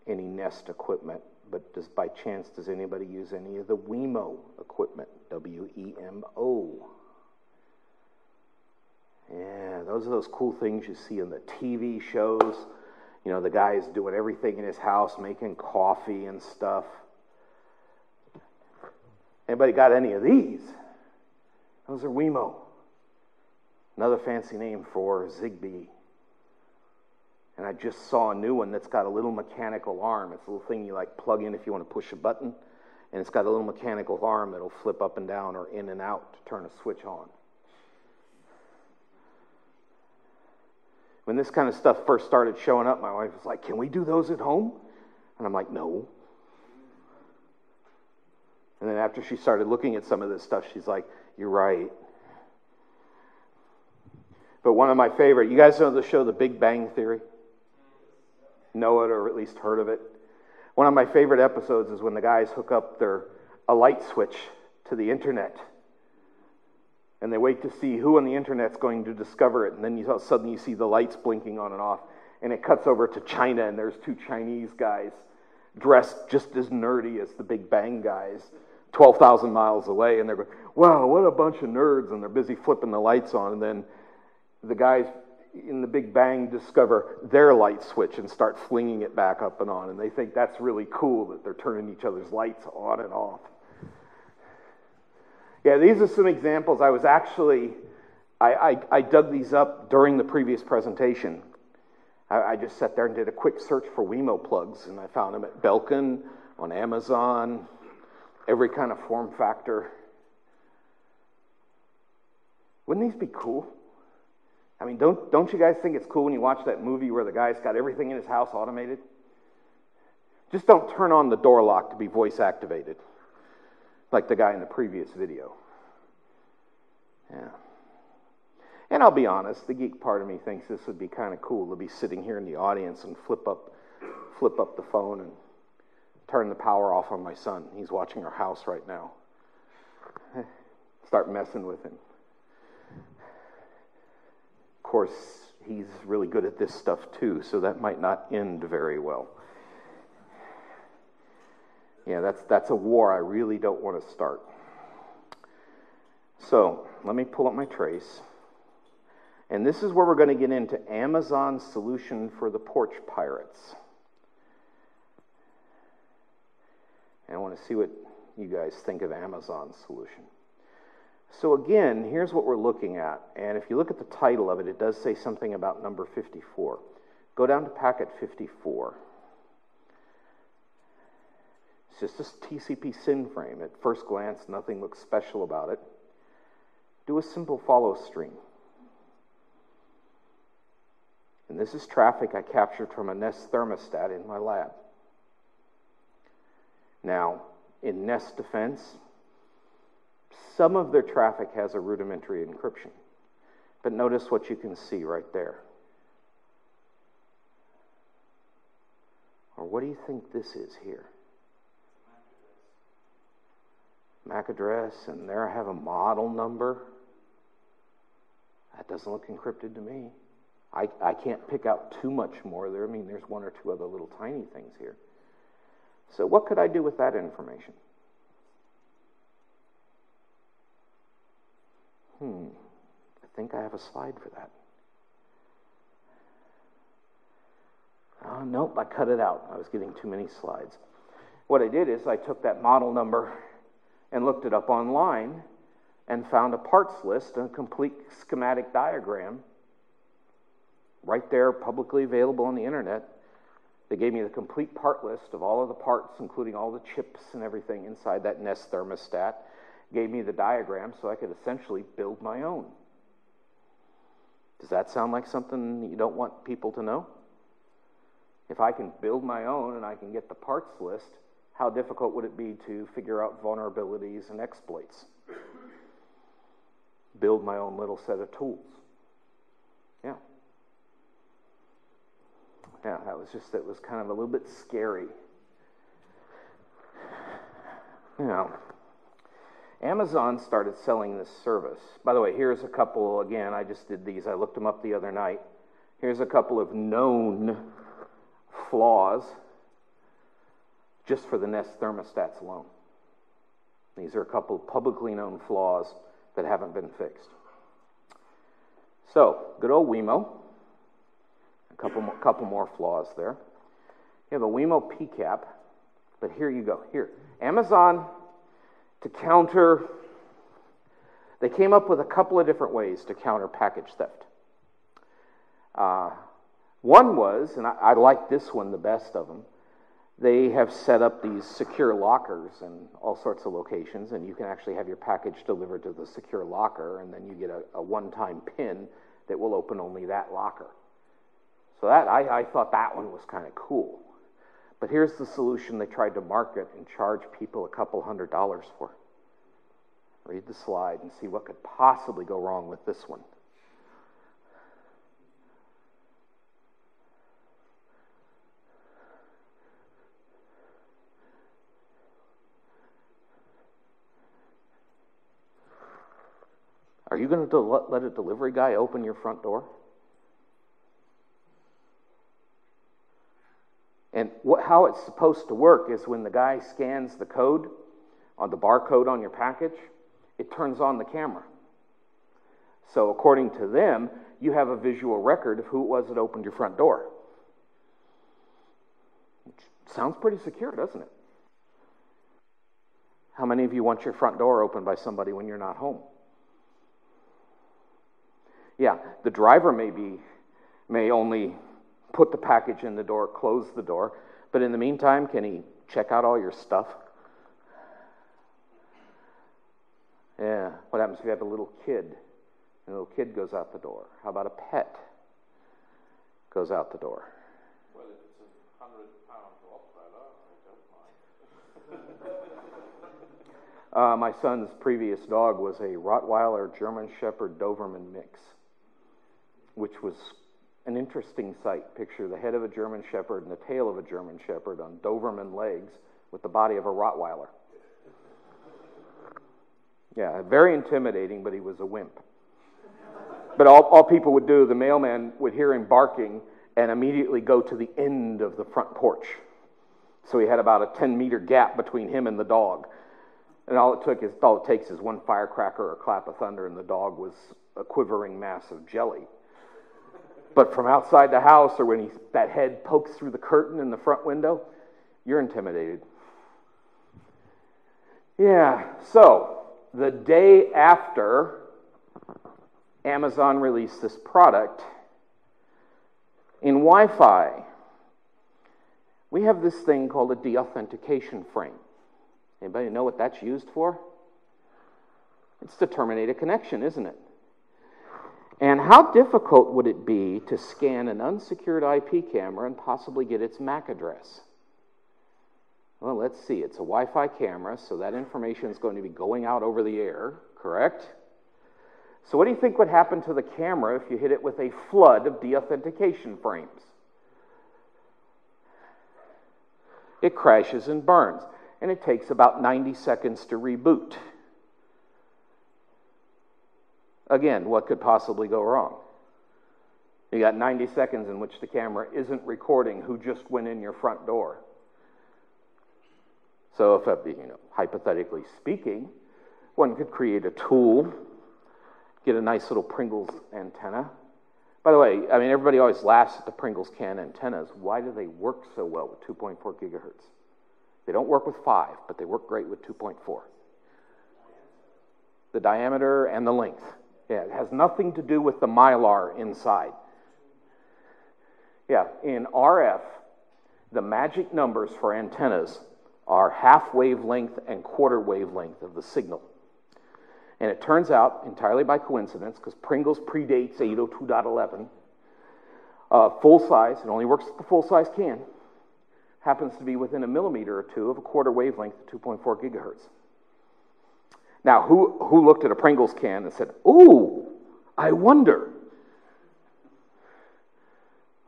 any Nest equipment, but does by chance does anybody use any of the Wemo equipment? W E M O. Yeah, those are those cool things you see in the TV shows. You know, the guy's doing everything in his house, making coffee and stuff. Anybody got any of these? Those are Wemo. Another fancy name for Zigbee. And I just saw a new one that's got a little mechanical arm. It's a little thing you like plug in if you want to push a button. And it's got a little mechanical arm that'll flip up and down or in and out to turn a switch on. When this kind of stuff first started showing up, my wife was like, Can we do those at home? And I'm like, No. And then after she started looking at some of this stuff, she's like, You're right. But one of my favorite, you guys know the show The Big Bang Theory? Know it or at least heard of it? One of my favorite episodes is when the guys hook up their a light switch to the internet. And they wait to see who on the internet's going to discover it. And then you suddenly you see the lights blinking on and off. And it cuts over to China, and there's two Chinese guys dressed just as nerdy as the Big Bang guys, 12,000 miles away. And they're going, wow, what a bunch of nerds. And they're busy flipping the lights on. And then the guys in the Big Bang discover their light switch and start flinging it back up and on. And they think that's really cool that they're turning each other's lights on and off. Yeah, these are some examples. I was actually, I, I, I dug these up during the previous presentation. I, I, just sat there and did a quick search for Wemo plugs, and I found them at Belkin, on Amazon, every kind of form factor. Wouldn't these be cool? I mean, don't, don't you guys think it's cool when you watch that movie where the guy's got everything in his house automated? Just don't turn on the door lock to be voice activated, like the guy in the previous video. Yeah. And I'll be honest, the geek part of me thinks this would be kind of cool to be sitting here in the audience and flip up, flip up the phone and turn the power off on my son. He's watching our house right now. Start messing with him course, he's really good at this stuff too, so that might not end very well. Yeah, that's, that's a war I really don't want to start. So, let me pull up my trace. And this is where we're going to get into Amazon's solution for the porch pirates. And I want to see what you guys think of Amazon's solution. So, again, here's what we're looking at. And if you look at the title of it, it does say something about number 54. Go down to packet 54. It's just a TCP SYN frame. At first glance, nothing looks special about it. Do a simple follow stream. And this is traffic I captured from a Nest thermostat in my lab. Now, in Nest defense, some of their traffic has a rudimentary encryption. But notice what you can see right there. Or what do you think this is here? MAC address, and there I have a model number. That doesn't look encrypted to me. I, I can't pick out too much more there. I mean, there's one or two other little tiny things here. So, what could I do with that information? Hmm, I think I have a slide for that. Oh, nope, I cut it out. I was getting too many slides. What I did is I took that model number and looked it up online and found a parts list and a complete schematic diagram right there, publicly available on the internet. They gave me the complete part list of all of the parts, including all the chips and everything inside that Nest thermostat gave me the diagram so I could essentially build my own. Does that sound like something you don't want people to know? If I can build my own and I can get the parts list, how difficult would it be to figure out vulnerabilities and exploits? Build my own little set of tools. Yeah. Yeah, that was just, it was kind of a little bit scary. You know, Amazon started selling this service. By the way, here's a couple, again, I just did these, I looked them up the other night. Here's a couple of known flaws. just for the Nest thermostats alone. These are a couple publicly known flaws that haven't been fixed. So, good old Wemo. A couple more, couple more flaws there. You have a Wemo PCAP, but here you go. Here, Amazon to counter. They came up with a couple of different ways to counter package theft. Uh, one was, and I, I like this one the best of them, they have set up these secure lockers in all sorts of locations, and you can actually have your package delivered to the secure locker, and then you get a, a one time PIN that will open only that locker. So that I, I thought that one was kind of cool. But here's the solution they tried to market and charge people a couple hundred dollars for. Read the slide and see what could possibly go wrong with this one. Are you going to let a delivery guy open your front door? And what, how it's supposed to work is when the guy scans the code on the barcode on your package, it turns on the camera. So, according to them, you have a visual record of who it was that opened your front door. Which sounds pretty secure, doesn't it? How many of you want your front door opened by somebody when you're not home? Yeah, the driver may be may only put the package in the door, close the door, but in the meantime, can he check out all your stuff? Yeah. What happens if you have a little kid? And a little kid goes out the door. How about a pet goes out the door? Well, if it's a hundred pound Rottweiler, I don't Uh, my son's previous dog was a Rottweiler German Shepherd Doberman mix, which was an interesting sight. Picture the head of a German Shepherd and the tail of a German Shepherd on Doberman legs with the body of a Rottweiler. Yeah, very intimidating, but he was a wimp. But all, all people would do, the mailman would hear him barking and immediately go to the end of the front porch. So he had about a 10 meter gap between him and the dog. And all it took is all it takes is one firecracker or clap of thunder, and the dog was a quivering mass of jelly. But from outside the house, or when he, that head pokes through the curtain in the front window, you're intimidated. Yeah, so the day after Amazon released this product, in Wi Fi, we have this thing called a deauthentication frame. Anybody know what that's used for? It's to terminate a connection, isn't it? And how difficult would it be to scan an unsecured IP camera and possibly get its MAC address? Well, let's see. It's a Wi Fi camera, so that information is going to be going out over the air, correct? So, what do you think would happen to the camera if you hit it with a flood of deauthentication frames? It crashes and burns, and it takes about 90 seconds to reboot. Again, what could possibly go wrong? You got 90 seconds in which the camera isn't recording who just went in your front door. So, if a, you know, hypothetically speaking, one could create a tool, get a nice little Pringles antenna. By the way, I mean everybody always laughs at the Pringles can antennas. Why do they work so well with 2.4 gigahertz? They don't work with 5, but they work great with 2.4. The diameter and the length. Yeah, it has nothing to do with the mylar inside. Yeah, in RF, the magic numbers for antennas are half wavelength and quarter wavelength of the signal. And it turns out, entirely by coincidence, because Pringles predates 802.11, uh, full size, it only works with the full size can, happens to be within a millimeter or two of a quarter wavelength, 2.4 gigahertz. Now, who, who looked at a Pringles can and said, Ooh, I wonder?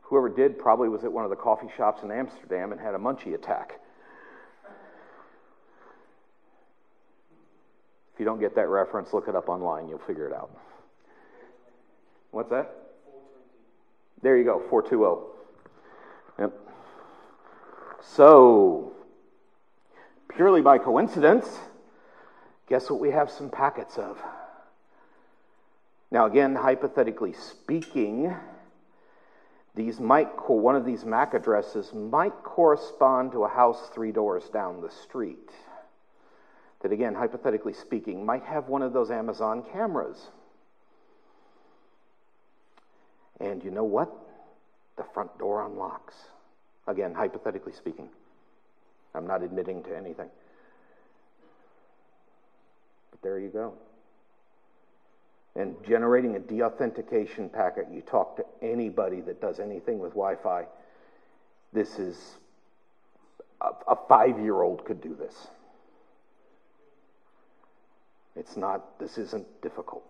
Whoever did probably was at one of the coffee shops in Amsterdam and had a munchie attack. If you don't get that reference, look it up online. You'll figure it out. What's that? There you go, 420. Yep. So, purely by coincidence, guess what we have some packets of? Now, again, hypothetically speaking, these might, one of these MAC addresses might correspond to a house three doors down the street. That, again, hypothetically speaking, might have one of those Amazon cameras. And you know what? The front door unlocks. Again, hypothetically speaking. I'm not admitting to anything. But there you go. And generating a deauthentication packet, you talk to anybody that does anything with Wi Fi, this is a, five year old could do this. It's not, this isn't difficult.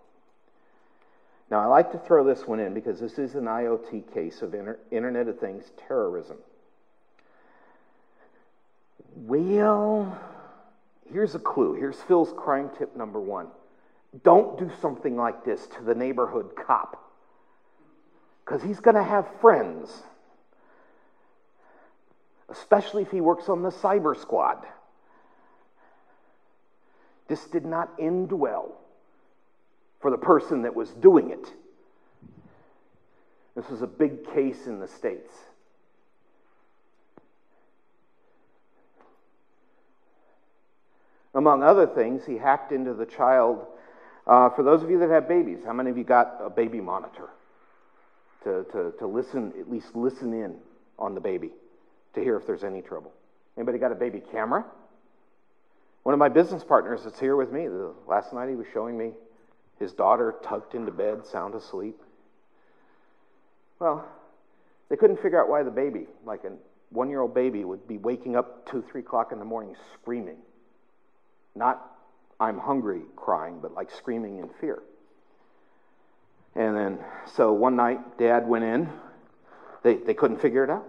Now, I like to throw this one in because this is an IoT case of inter- Internet of Things terrorism. Well, here's a clue. Here's Phil's crime tip number one don't do something like this to the neighborhood cop because he's going to have friends, especially if he works on the cyber squad. This did not end well for the person that was doing it. This was a big case in the States. Among other things, he hacked into the child. Uh, for those of you that have babies, how many of you got a baby monitor to, to, to listen, at least listen in on the baby to hear if there's any trouble? Anybody got a baby camera? One of my business partners that's here with me, the, last night he was showing me his daughter tucked into bed, sound asleep. Well, they couldn't figure out why the baby, like a one year old baby, would be waking up two, three o'clock in the morning screaming. Not, I'm hungry crying, but like screaming in fear. And then, so one night, dad went in. They, they couldn't figure it out.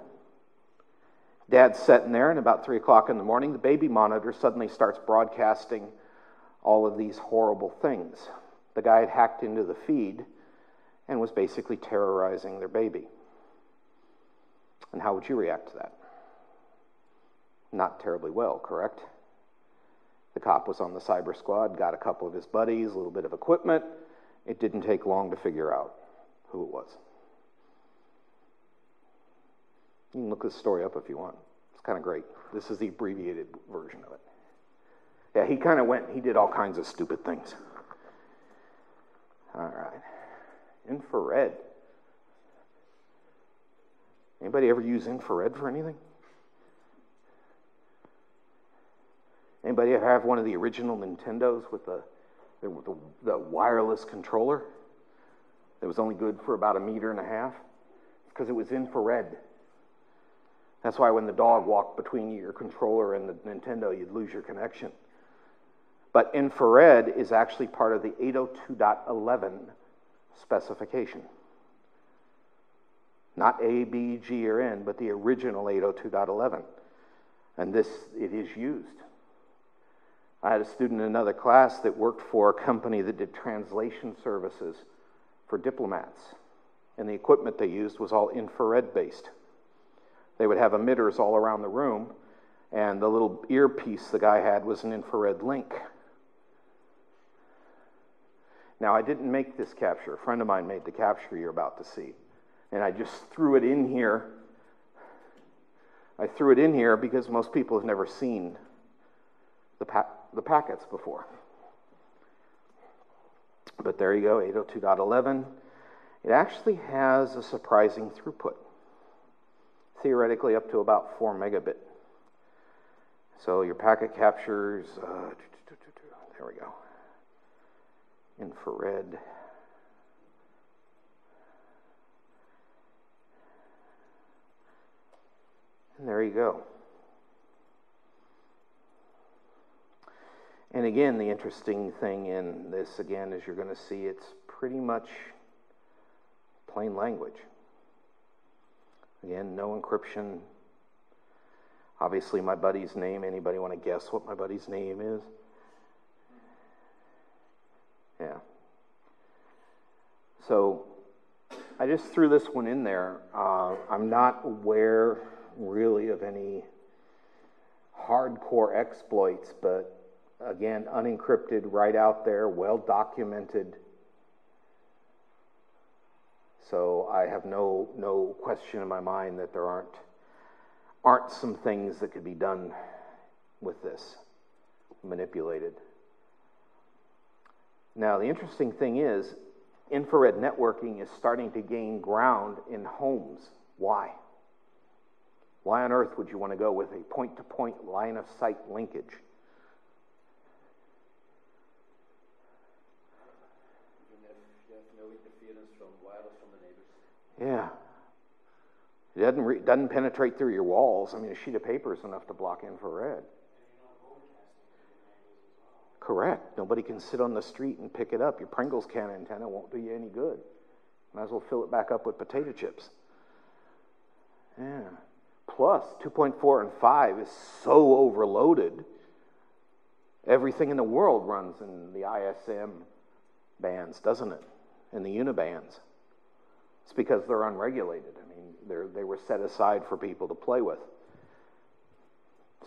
Dad's sitting there, and about 3 o'clock in the morning, the baby monitor suddenly starts broadcasting all of these horrible things. The guy had hacked into the feed and was basically terrorizing their baby. And how would you react to that? Not terribly well, correct? The cop was on the cyber squad, got a couple of his buddies, a little bit of equipment. It didn't take long to figure out who it was. You can look this story up if you want. It's kind of great. This is the abbreviated version of it. Yeah, he kind of went, he did all kinds of stupid things. All right. Infrared. Anybody ever use infrared for anything? Anybody have one of the original Nintendos with the, the, the wireless controller that was only good for about a meter and a half? Because it was infrared. That's why when the dog walked between your controller and the Nintendo, you'd lose your connection. But infrared is actually part of the 802.11 specification. Not A, B, G, or N, but the original 802.11. And this, it is used. I had a student in another class that worked for a company that did translation services for diplomats. And the equipment they used was all infrared based. They would have emitters all around the room, and the little earpiece the guy had was an infrared link. Now, I didn't make this capture. A friend of mine made the capture you're about to see. And I just threw it in here. I threw it in here because most people have never seen the, pa- the packets before. But there you go, 802.11. It actually has a surprising throughput, theoretically up to about 4 megabit. So your packet captures, uh, there we go infrared. And there you go. And again, the interesting thing in this, again, is you're going to see it's pretty much plain language. Again, no encryption. Obviously, my buddy's name. Anybody want to guess what my buddy's name is? Yeah. So I just threw this one in there. Uh, I'm not aware really of any hardcore exploits, but again, unencrypted, right out there, well documented. So I have no, no question in my mind that there aren't, aren't some things that could be done with this, manipulated. Now, the interesting thing is, infrared networking is starting to gain ground in homes. Why? Why on earth would you want to go with a point to point line of sight linkage? Yeah. It doesn't, re- doesn't penetrate through your walls. I mean, a sheet of paper is enough to block infrared. Correct. Nobody can sit on the street and pick it up. Your Pringles can antenna won't do you any good. Might as well fill it back up with potato chips. Yeah. Plus, 2.4 and 5 is so overloaded. Everything in the world runs in the ISM bands, doesn't it? In the unibands. It's because they're unregulated. I mean, they were set aside for people to play with.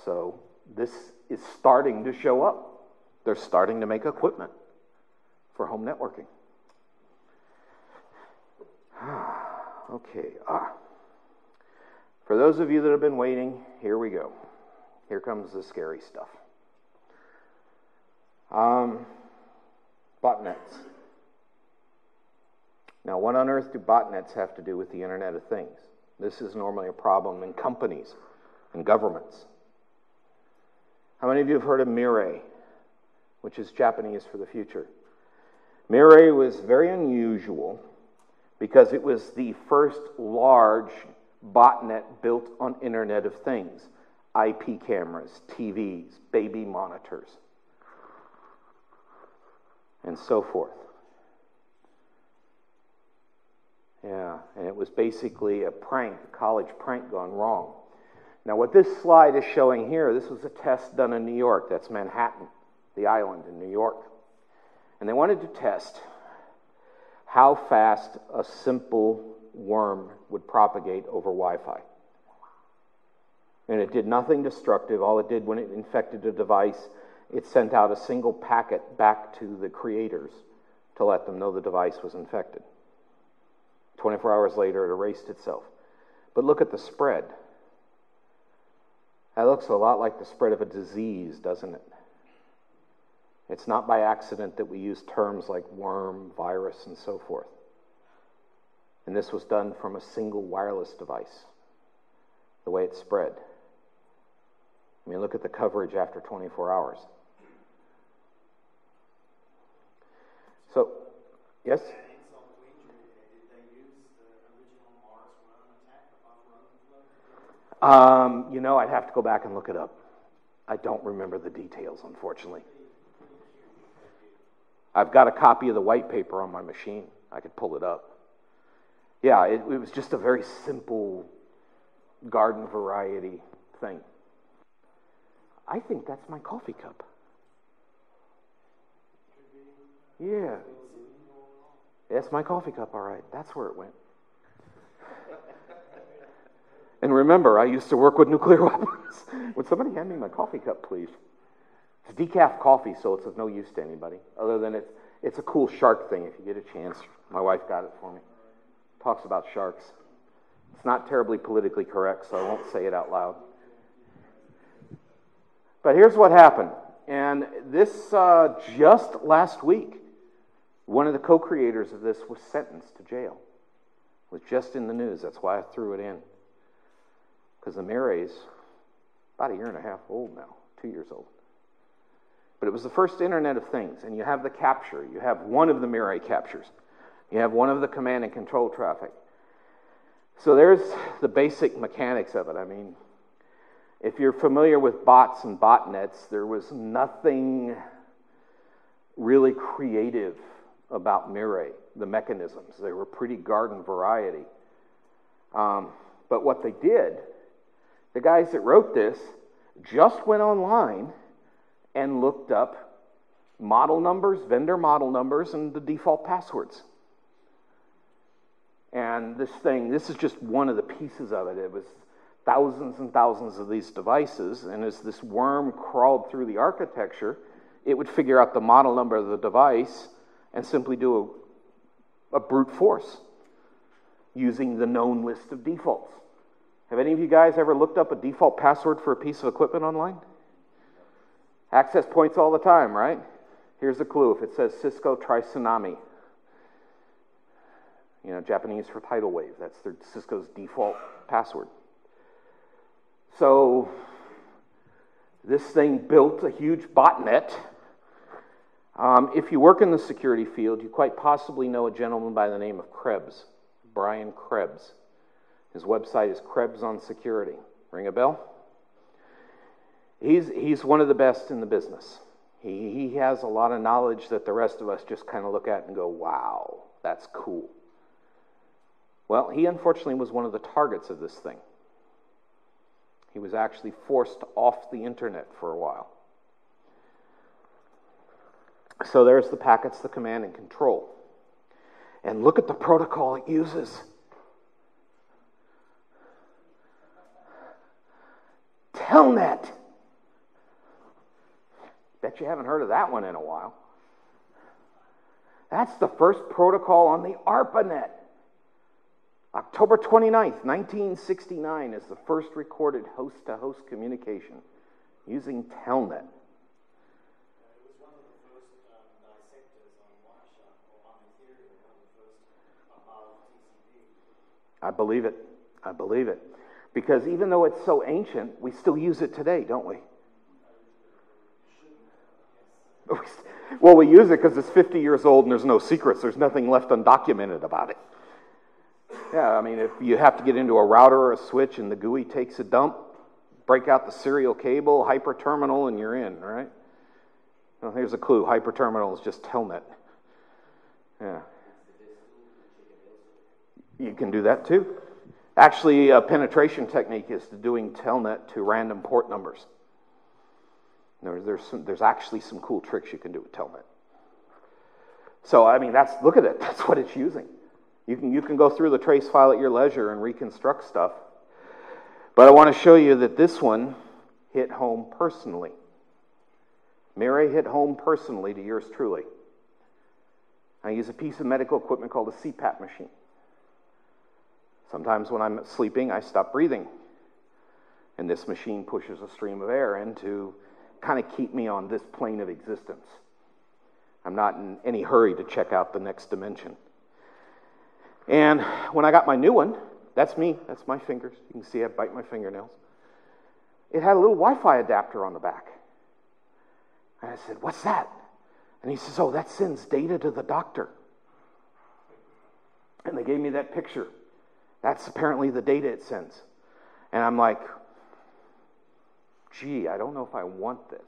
So this is starting to show up. They're starting to make equipment for home networking. okay. Ah. For those of you that have been waiting, here we go. Here comes the scary stuff. Um, botnets. Now, what on earth do botnets have to do with the Internet of Things? This is normally a problem in companies and governments. How many of you have heard of Mirai, which is Japanese for the future? Mirai was very unusual because it was the first large botnet built on Internet of Things IP cameras, TVs, baby monitors, and so forth. Yeah, and it was basically a prank, a college prank gone wrong. Now, what this slide is showing here, this was a test done in New York. That's Manhattan, the island in New York. And they wanted to test how fast a simple worm would propagate over Wi Fi. And it did nothing destructive. All it did when it infected a device, it sent out a single packet back to the creators to let them know the device was infected. 24 hours later, it erased itself. But look at the spread. That looks a lot like the spread of a disease, doesn't it? It's not by accident that we use terms like worm, virus, and so forth. And this was done from a single wireless device, the way it spread. I mean, look at the coverage after 24 hours. So, yes? Um, you know, I'd have to go back and look it up. I don't remember the details, unfortunately. I've got a copy of the white paper on my machine. I could pull it up. Yeah, it, it was just a very simple garden variety thing. I think that's my coffee cup. Yeah. That's my coffee cup, all right. That's where it went. And remember, I used to work with nuclear weapons. Would somebody hand me my coffee cup, please? It's decaf coffee, so it's of no use to anybody, other than it's, it's a cool shark thing if you get a chance. My wife got it for me. Talks about sharks. It's not terribly politically correct, so I won't say it out loud. But here's what happened. And this, uh, just last week, one of the co creators of this was sentenced to jail. It was just in the news. That's why I threw it in because the Mirai's about a year and a half old now, two years old. But it was the first Internet of Things, and you have the capture. You have one of the Mirai captures. You have one of the command and control traffic. So there's the basic mechanics of it. I mean, if you're familiar with bots and botnets, there was nothing really creative about Mirai, the mechanisms. They were pretty garden variety. Um, but what they did the guys that wrote this just went online and looked up model numbers, vendor model numbers, and the default passwords. And this thing, this is just one of the pieces of it. It was thousands and thousands of these devices, and as this worm crawled through the architecture, it would figure out the model number of the device and simply do a, a brute force using the known list of defaults. Have any of you guys ever looked up a default password for a piece of equipment online? Access points all the time, right? Here's a clue. If it says Cisco, try Tsunami. You know, Japanese for tidal wave. That's their Cisco's default password. So this thing built a huge botnet. Um, if you work in the security field, you quite possibly know a gentleman by the name of Krebs, Brian Krebs. His website is Krebs on Security. Ring a bell? He's, he's one of the best in the business. He, he has a lot of knowledge that the rest of us just kind of look at and go, wow, that's cool. Well, he unfortunately was one of the targets of this thing. He was actually forced off the internet for a while. So there's the packets, the command and control. And look at the protocol it uses. Telnet. Bet you haven't heard of that one in a while. That's the first protocol on the ARPANET. October 29th, 1969 is the first recorded host to host communication using Telnet. I believe it. I believe it. Because even though it's so ancient, we still use it today, don't we? Well, we use it because it's 50 years old and there's no secrets. There's nothing left undocumented about it. Yeah, I mean, if you have to get into a router or a switch and the GUI takes a dump, break out the serial cable, hyperterminal, and you're in, right? Well, here's a clue hyperterminal is just telnet. Yeah. You can do that too. Actually, a penetration technique is doing telnet to random port numbers. There's, there's, some, there's actually some cool tricks you can do with telnet. So, I mean, that's look at it. That's what it's using. You can, you can go through the trace file at your leisure and reconstruct stuff. But I want to show you that this one hit home personally. Mirai hit home personally to yours truly. I use a piece of medical equipment called a CPAP machine. Sometimes when I'm sleeping, I stop breathing. And this machine pushes a stream of air in to kind of keep me on this plane of existence. I'm not in any hurry to check out the next dimension. And when I got my new one, that's me, that's my fingers. You can see I bite my fingernails. It had a little Wi Fi adapter on the back. And I said, What's that? And he says, Oh, that sends data to the doctor. And they gave me that picture. That's apparently the data it sends. And I'm like, Gee, I don't know if I want this.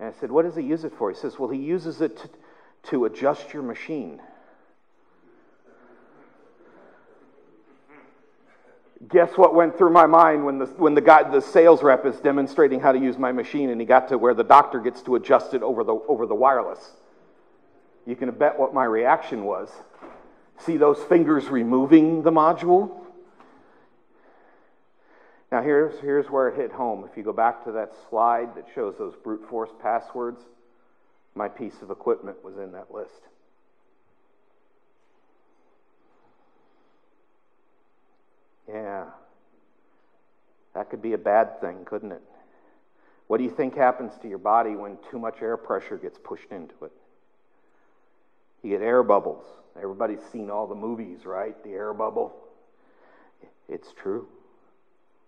And I said, What does he use it for? He says, Well, he uses it to, to adjust your machine. guess what went through my mind when the, when the guy, the sales rep is demonstrating how to use my machine and he got to where the doctor gets to adjust it over the, over the wireless? You can bet what my reaction was. See those fingers removing the module? Now, here's, here's where it hit home. If you go back to that slide that shows those brute force passwords, my piece of equipment was in that list. Yeah. That could be a bad thing, couldn't it? What do you think happens to your body when too much air pressure gets pushed into it? You get air bubbles. Everybody's seen all the movies, right? The air bubble. It's true.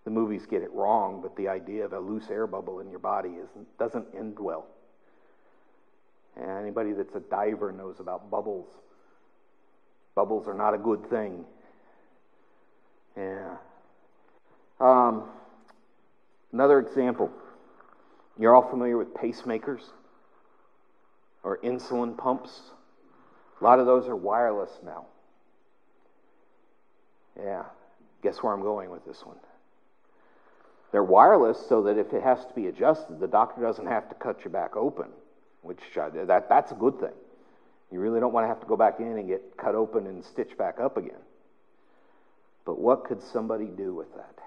The movies get it wrong, but the idea of a loose air bubble in your body doesn't end well. And anybody that's a diver knows about bubbles. Bubbles are not a good thing. Yeah. Um, another example. You're all familiar with pacemakers or insulin pumps. A lot of those are wireless now. Yeah. Guess where I'm going with this one? They're wireless so that if it has to be adjusted, the doctor doesn't have to cut you back open, which uh, that, that's a good thing. You really don't want to have to go back in and get cut open and stitched back up again. But what could somebody do with that?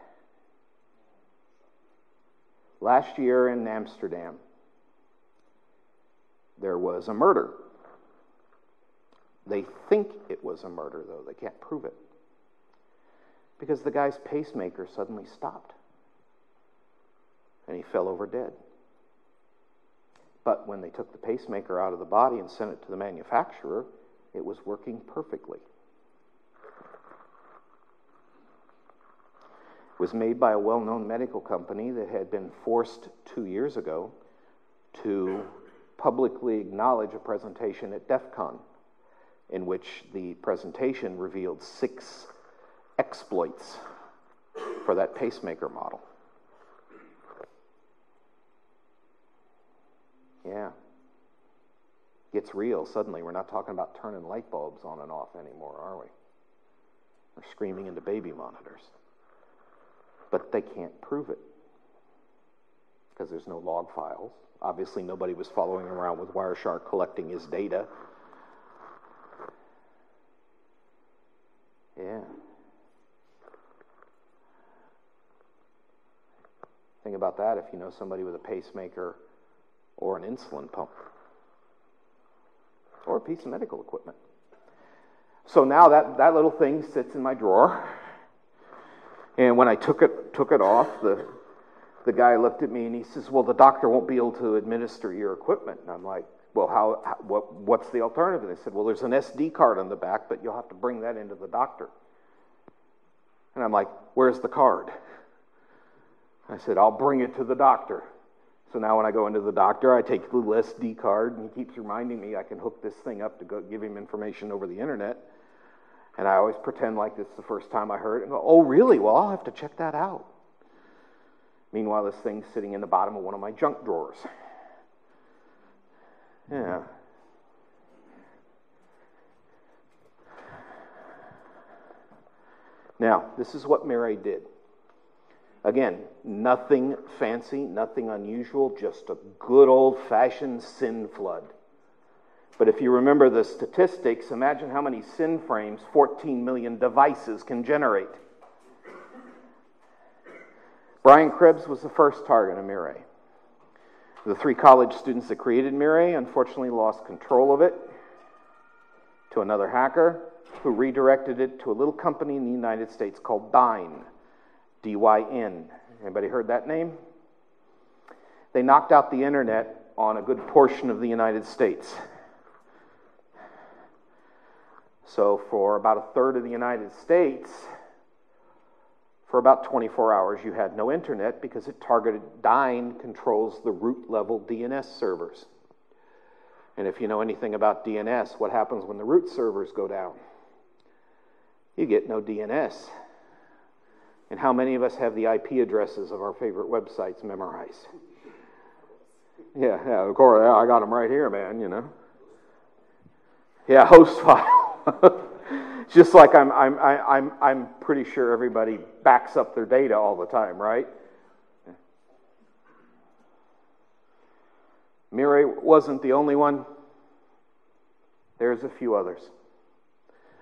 Last year in Amsterdam, there was a murder. They think it was a murder, though. They can't prove it. Because the guy's pacemaker suddenly stopped. And he fell over dead. But when they took the pacemaker out of the body and sent it to the manufacturer, it was working perfectly. It was made by a well known medical company that had been forced two years ago to publicly acknowledge a presentation at DEF CON in which the presentation revealed six exploits for that pacemaker model. Yeah. Gets real suddenly. We're not talking about turning light bulbs on and off anymore, are we? We're screaming into baby monitors. But they can't prove it because there's no log files. Obviously, nobody was following around with Wireshark collecting his data. Yeah. Think about that if you know somebody with a pacemaker or an insulin pump or a piece of medical equipment. So now that, that little thing sits in my drawer. And when I took it, took it off, the, the guy looked at me and he says, Well, the doctor won't be able to administer your equipment. And I'm like, Well, how, what, what's the alternative? They said, Well, there's an SD card on the back, but you'll have to bring that into the doctor. And I'm like, Where's the card? I said, I'll bring it to the doctor. So now when I go into the doctor, I take the little SD card, and he keeps reminding me I can hook this thing up to go give him information over the internet. And I always pretend like this is the first time I heard it and go, oh, really? Well, I'll have to check that out. Meanwhile, this thing's sitting in the bottom of one of my junk drawers. Yeah. Now, this is what Mirai did. Again, nothing fancy, nothing unusual, just a good old fashioned SYN flood. But if you remember the statistics, imagine how many SYN frames 14 million devices can generate. Brian Krebs was the first target of Mirai. The three college students that created Mirai unfortunately lost control of it to another hacker who redirected it to a little company in the United States called Dyn. D-Y-N. Anybody heard that name? They knocked out the internet on a good portion of the United States. So, for about a third of the United States, for about 24 hours, you had no internet because it targeted Dyn controls the root level DNS servers. And if you know anything about DNS, what happens when the root servers go down? You get no DNS. And how many of us have the IP addresses of our favorite websites memorized? Yeah, yeah, of course, I got them right here, man, you know. Yeah, host file. Just like I'm, I'm, I'm, I'm pretty sure everybody backs up their data all the time, right? Mirai wasn't the only one. There's a few others,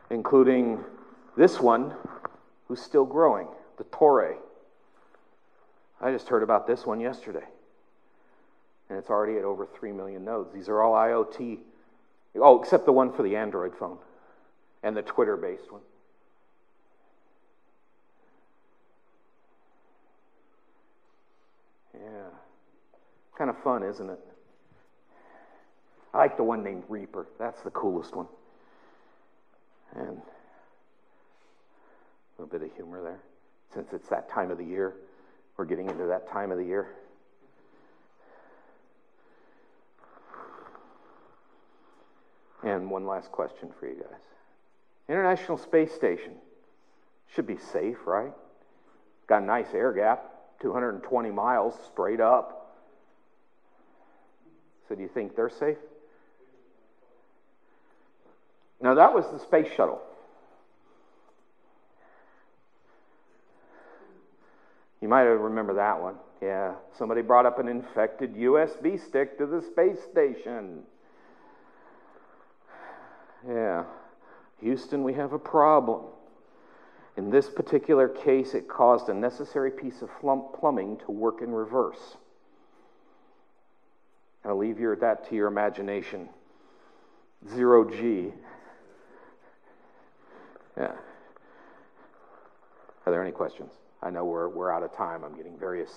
including this one who's still growing the Tor. I just heard about this one yesterday. And it's already at over 3 million nodes. These are all IoT. Oh, except the one for the Android phone and the Twitter based one. Yeah. Kind of fun, isn't it? I like the one named Reaper. That's the coolest one. And a little bit of humor there since it's that time of the year. We're getting into that time of the year. And one last question for you guys International Space Station should be safe, right? Got a nice air gap, 220 miles straight up. So, do you think they're safe? Now, that was the space shuttle. You might remember that one. Yeah, somebody brought up an infected USB stick to the space station. Yeah, Houston, we have a problem. In this particular case, it caused a necessary piece of plumbing to work in reverse. I'll leave you that to your imagination. Zero G. Yeah. Are there any questions? I know we're, we're out of time. I'm getting various.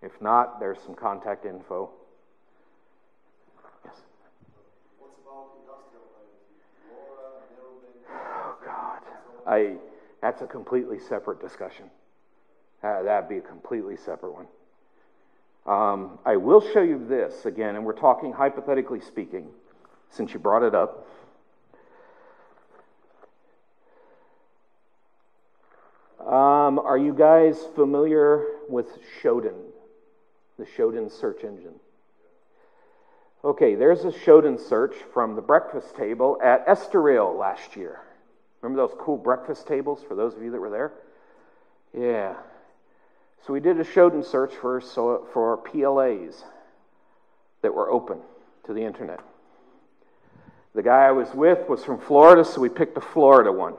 If not, there's some contact info. Yes. What's about industrial IoT? LoRa, narrowband? Oh God, I. That's a completely separate discussion. Uh, that'd be a completely separate one. Um, I will show you this again, and we're talking hypothetically speaking, since you brought it up. Um, are you guys familiar with Shodan, the Shodan search engine? Okay, there's a Shodan search from the breakfast table at Estoril last year. Remember those cool breakfast tables for those of you that were there? Yeah. So we did a Shodan search for, so, for PLAs that were open to the internet. The guy I was with was from Florida, so we picked a Florida one.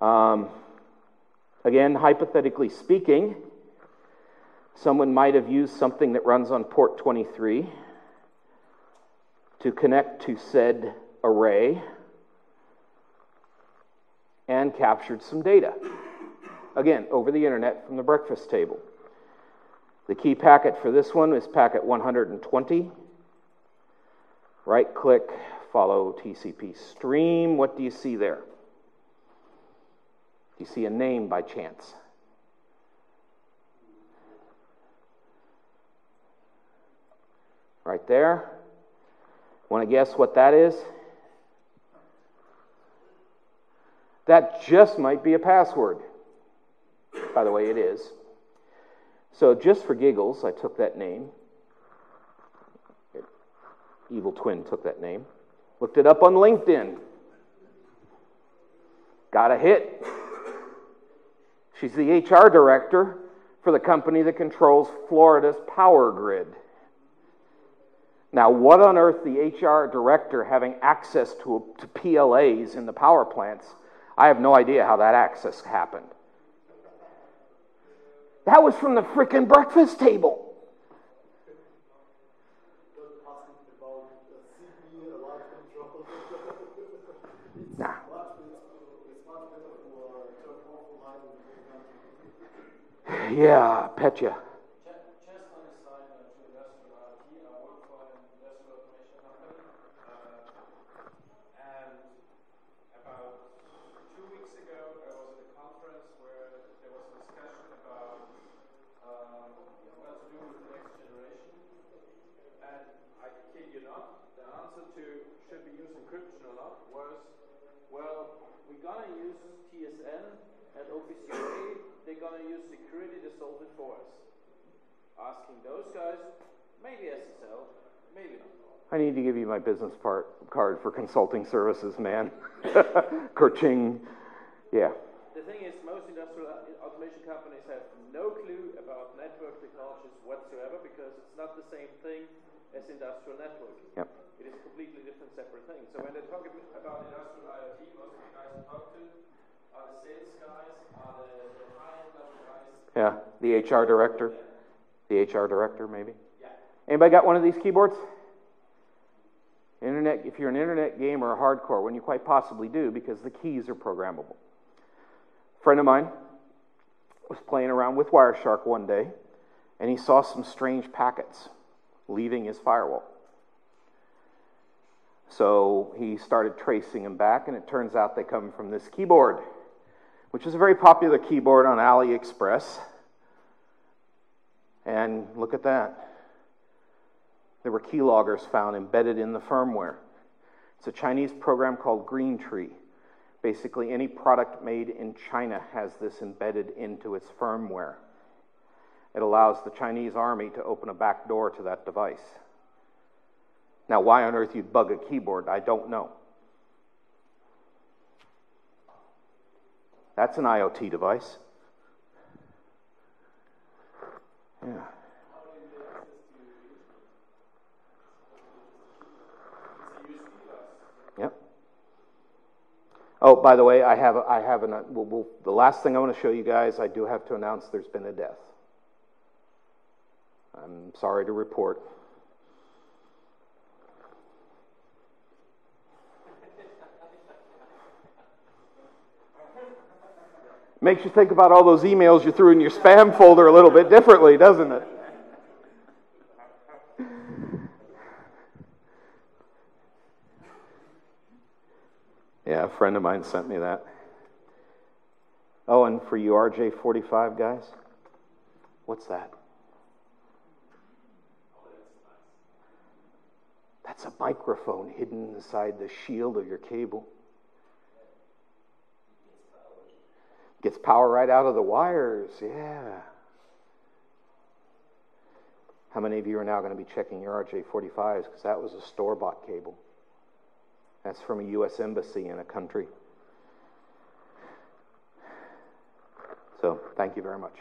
Um, again, hypothetically speaking, someone might have used something that runs on port 23 to connect to said array and captured some data. Again, over the internet from the breakfast table. The key packet for this one is packet 120. Right click, follow TCP stream. What do you see there? Do you see a name by chance? Right there. Want to guess what that is? That just might be a password. By the way, it is. So, just for giggles, I took that name. Evil Twin took that name. Looked it up on LinkedIn. Got a hit. She's the HR director for the company that controls Florida's power grid. Now, what on earth the HR director having access to, to PLAs in the power plants? I have no idea how that access happened. That was from the frickin' breakfast table. Nah. Yeah, Petya. Just on the side uh, to industrial IoT, I work for an industrial automation company. Uh, and about two weeks ago, I was at a conference where there was a discussion about um, what to do with the next generation. And I kid you not, the answer to should we use encryption or not was, well, we're gonna use TSN and OPC they're gonna use security to solve it for us. Asking those guys, maybe SSL, maybe not. I need to give you my business part, card for consulting services, man. Kerching. Yeah. The thing is, most industrial automation companies have no clue about network technologies whatsoever because it's not the same thing as industrial networking. Yep. It is a completely different, separate thing. So when they talk about industrial IoT, most of the guys I talk to are the sales guys, are the, the high-end guys. Yeah. The HR director. The HR director, maybe. Yeah. Anybody got one of these keyboards? Internet, if you're an internet gamer or hardcore, when you quite possibly do, because the keys are programmable. A friend of mine was playing around with Wireshark one day, and he saw some strange packets leaving his firewall. So he started tracing them back, and it turns out they come from this keyboard, which is a very popular keyboard on AliExpress. And look at that. There were keyloggers found embedded in the firmware. It's a Chinese program called Green Tree. Basically, any product made in China has this embedded into its firmware. It allows the Chinese army to open a back door to that device. Now, why on earth you'd bug a keyboard, I don't know. That's an IoT device. Yeah. Yep. Oh, by the way, I have I have an uh, we'll, the last thing I want to show you guys. I do have to announce there's been a death. I'm sorry to report. Makes you think about all those emails you threw in your spam folder a little bit differently, doesn't it? Yeah, a friend of mine sent me that. Oh, and for you RJ45 guys, what's that? That's a microphone hidden inside the shield of your cable. Gets power right out of the wires, yeah. How many of you are now going to be checking your RJ45s? Because that was a store bought cable. That's from a U.S. embassy in a country. So, thank you very much.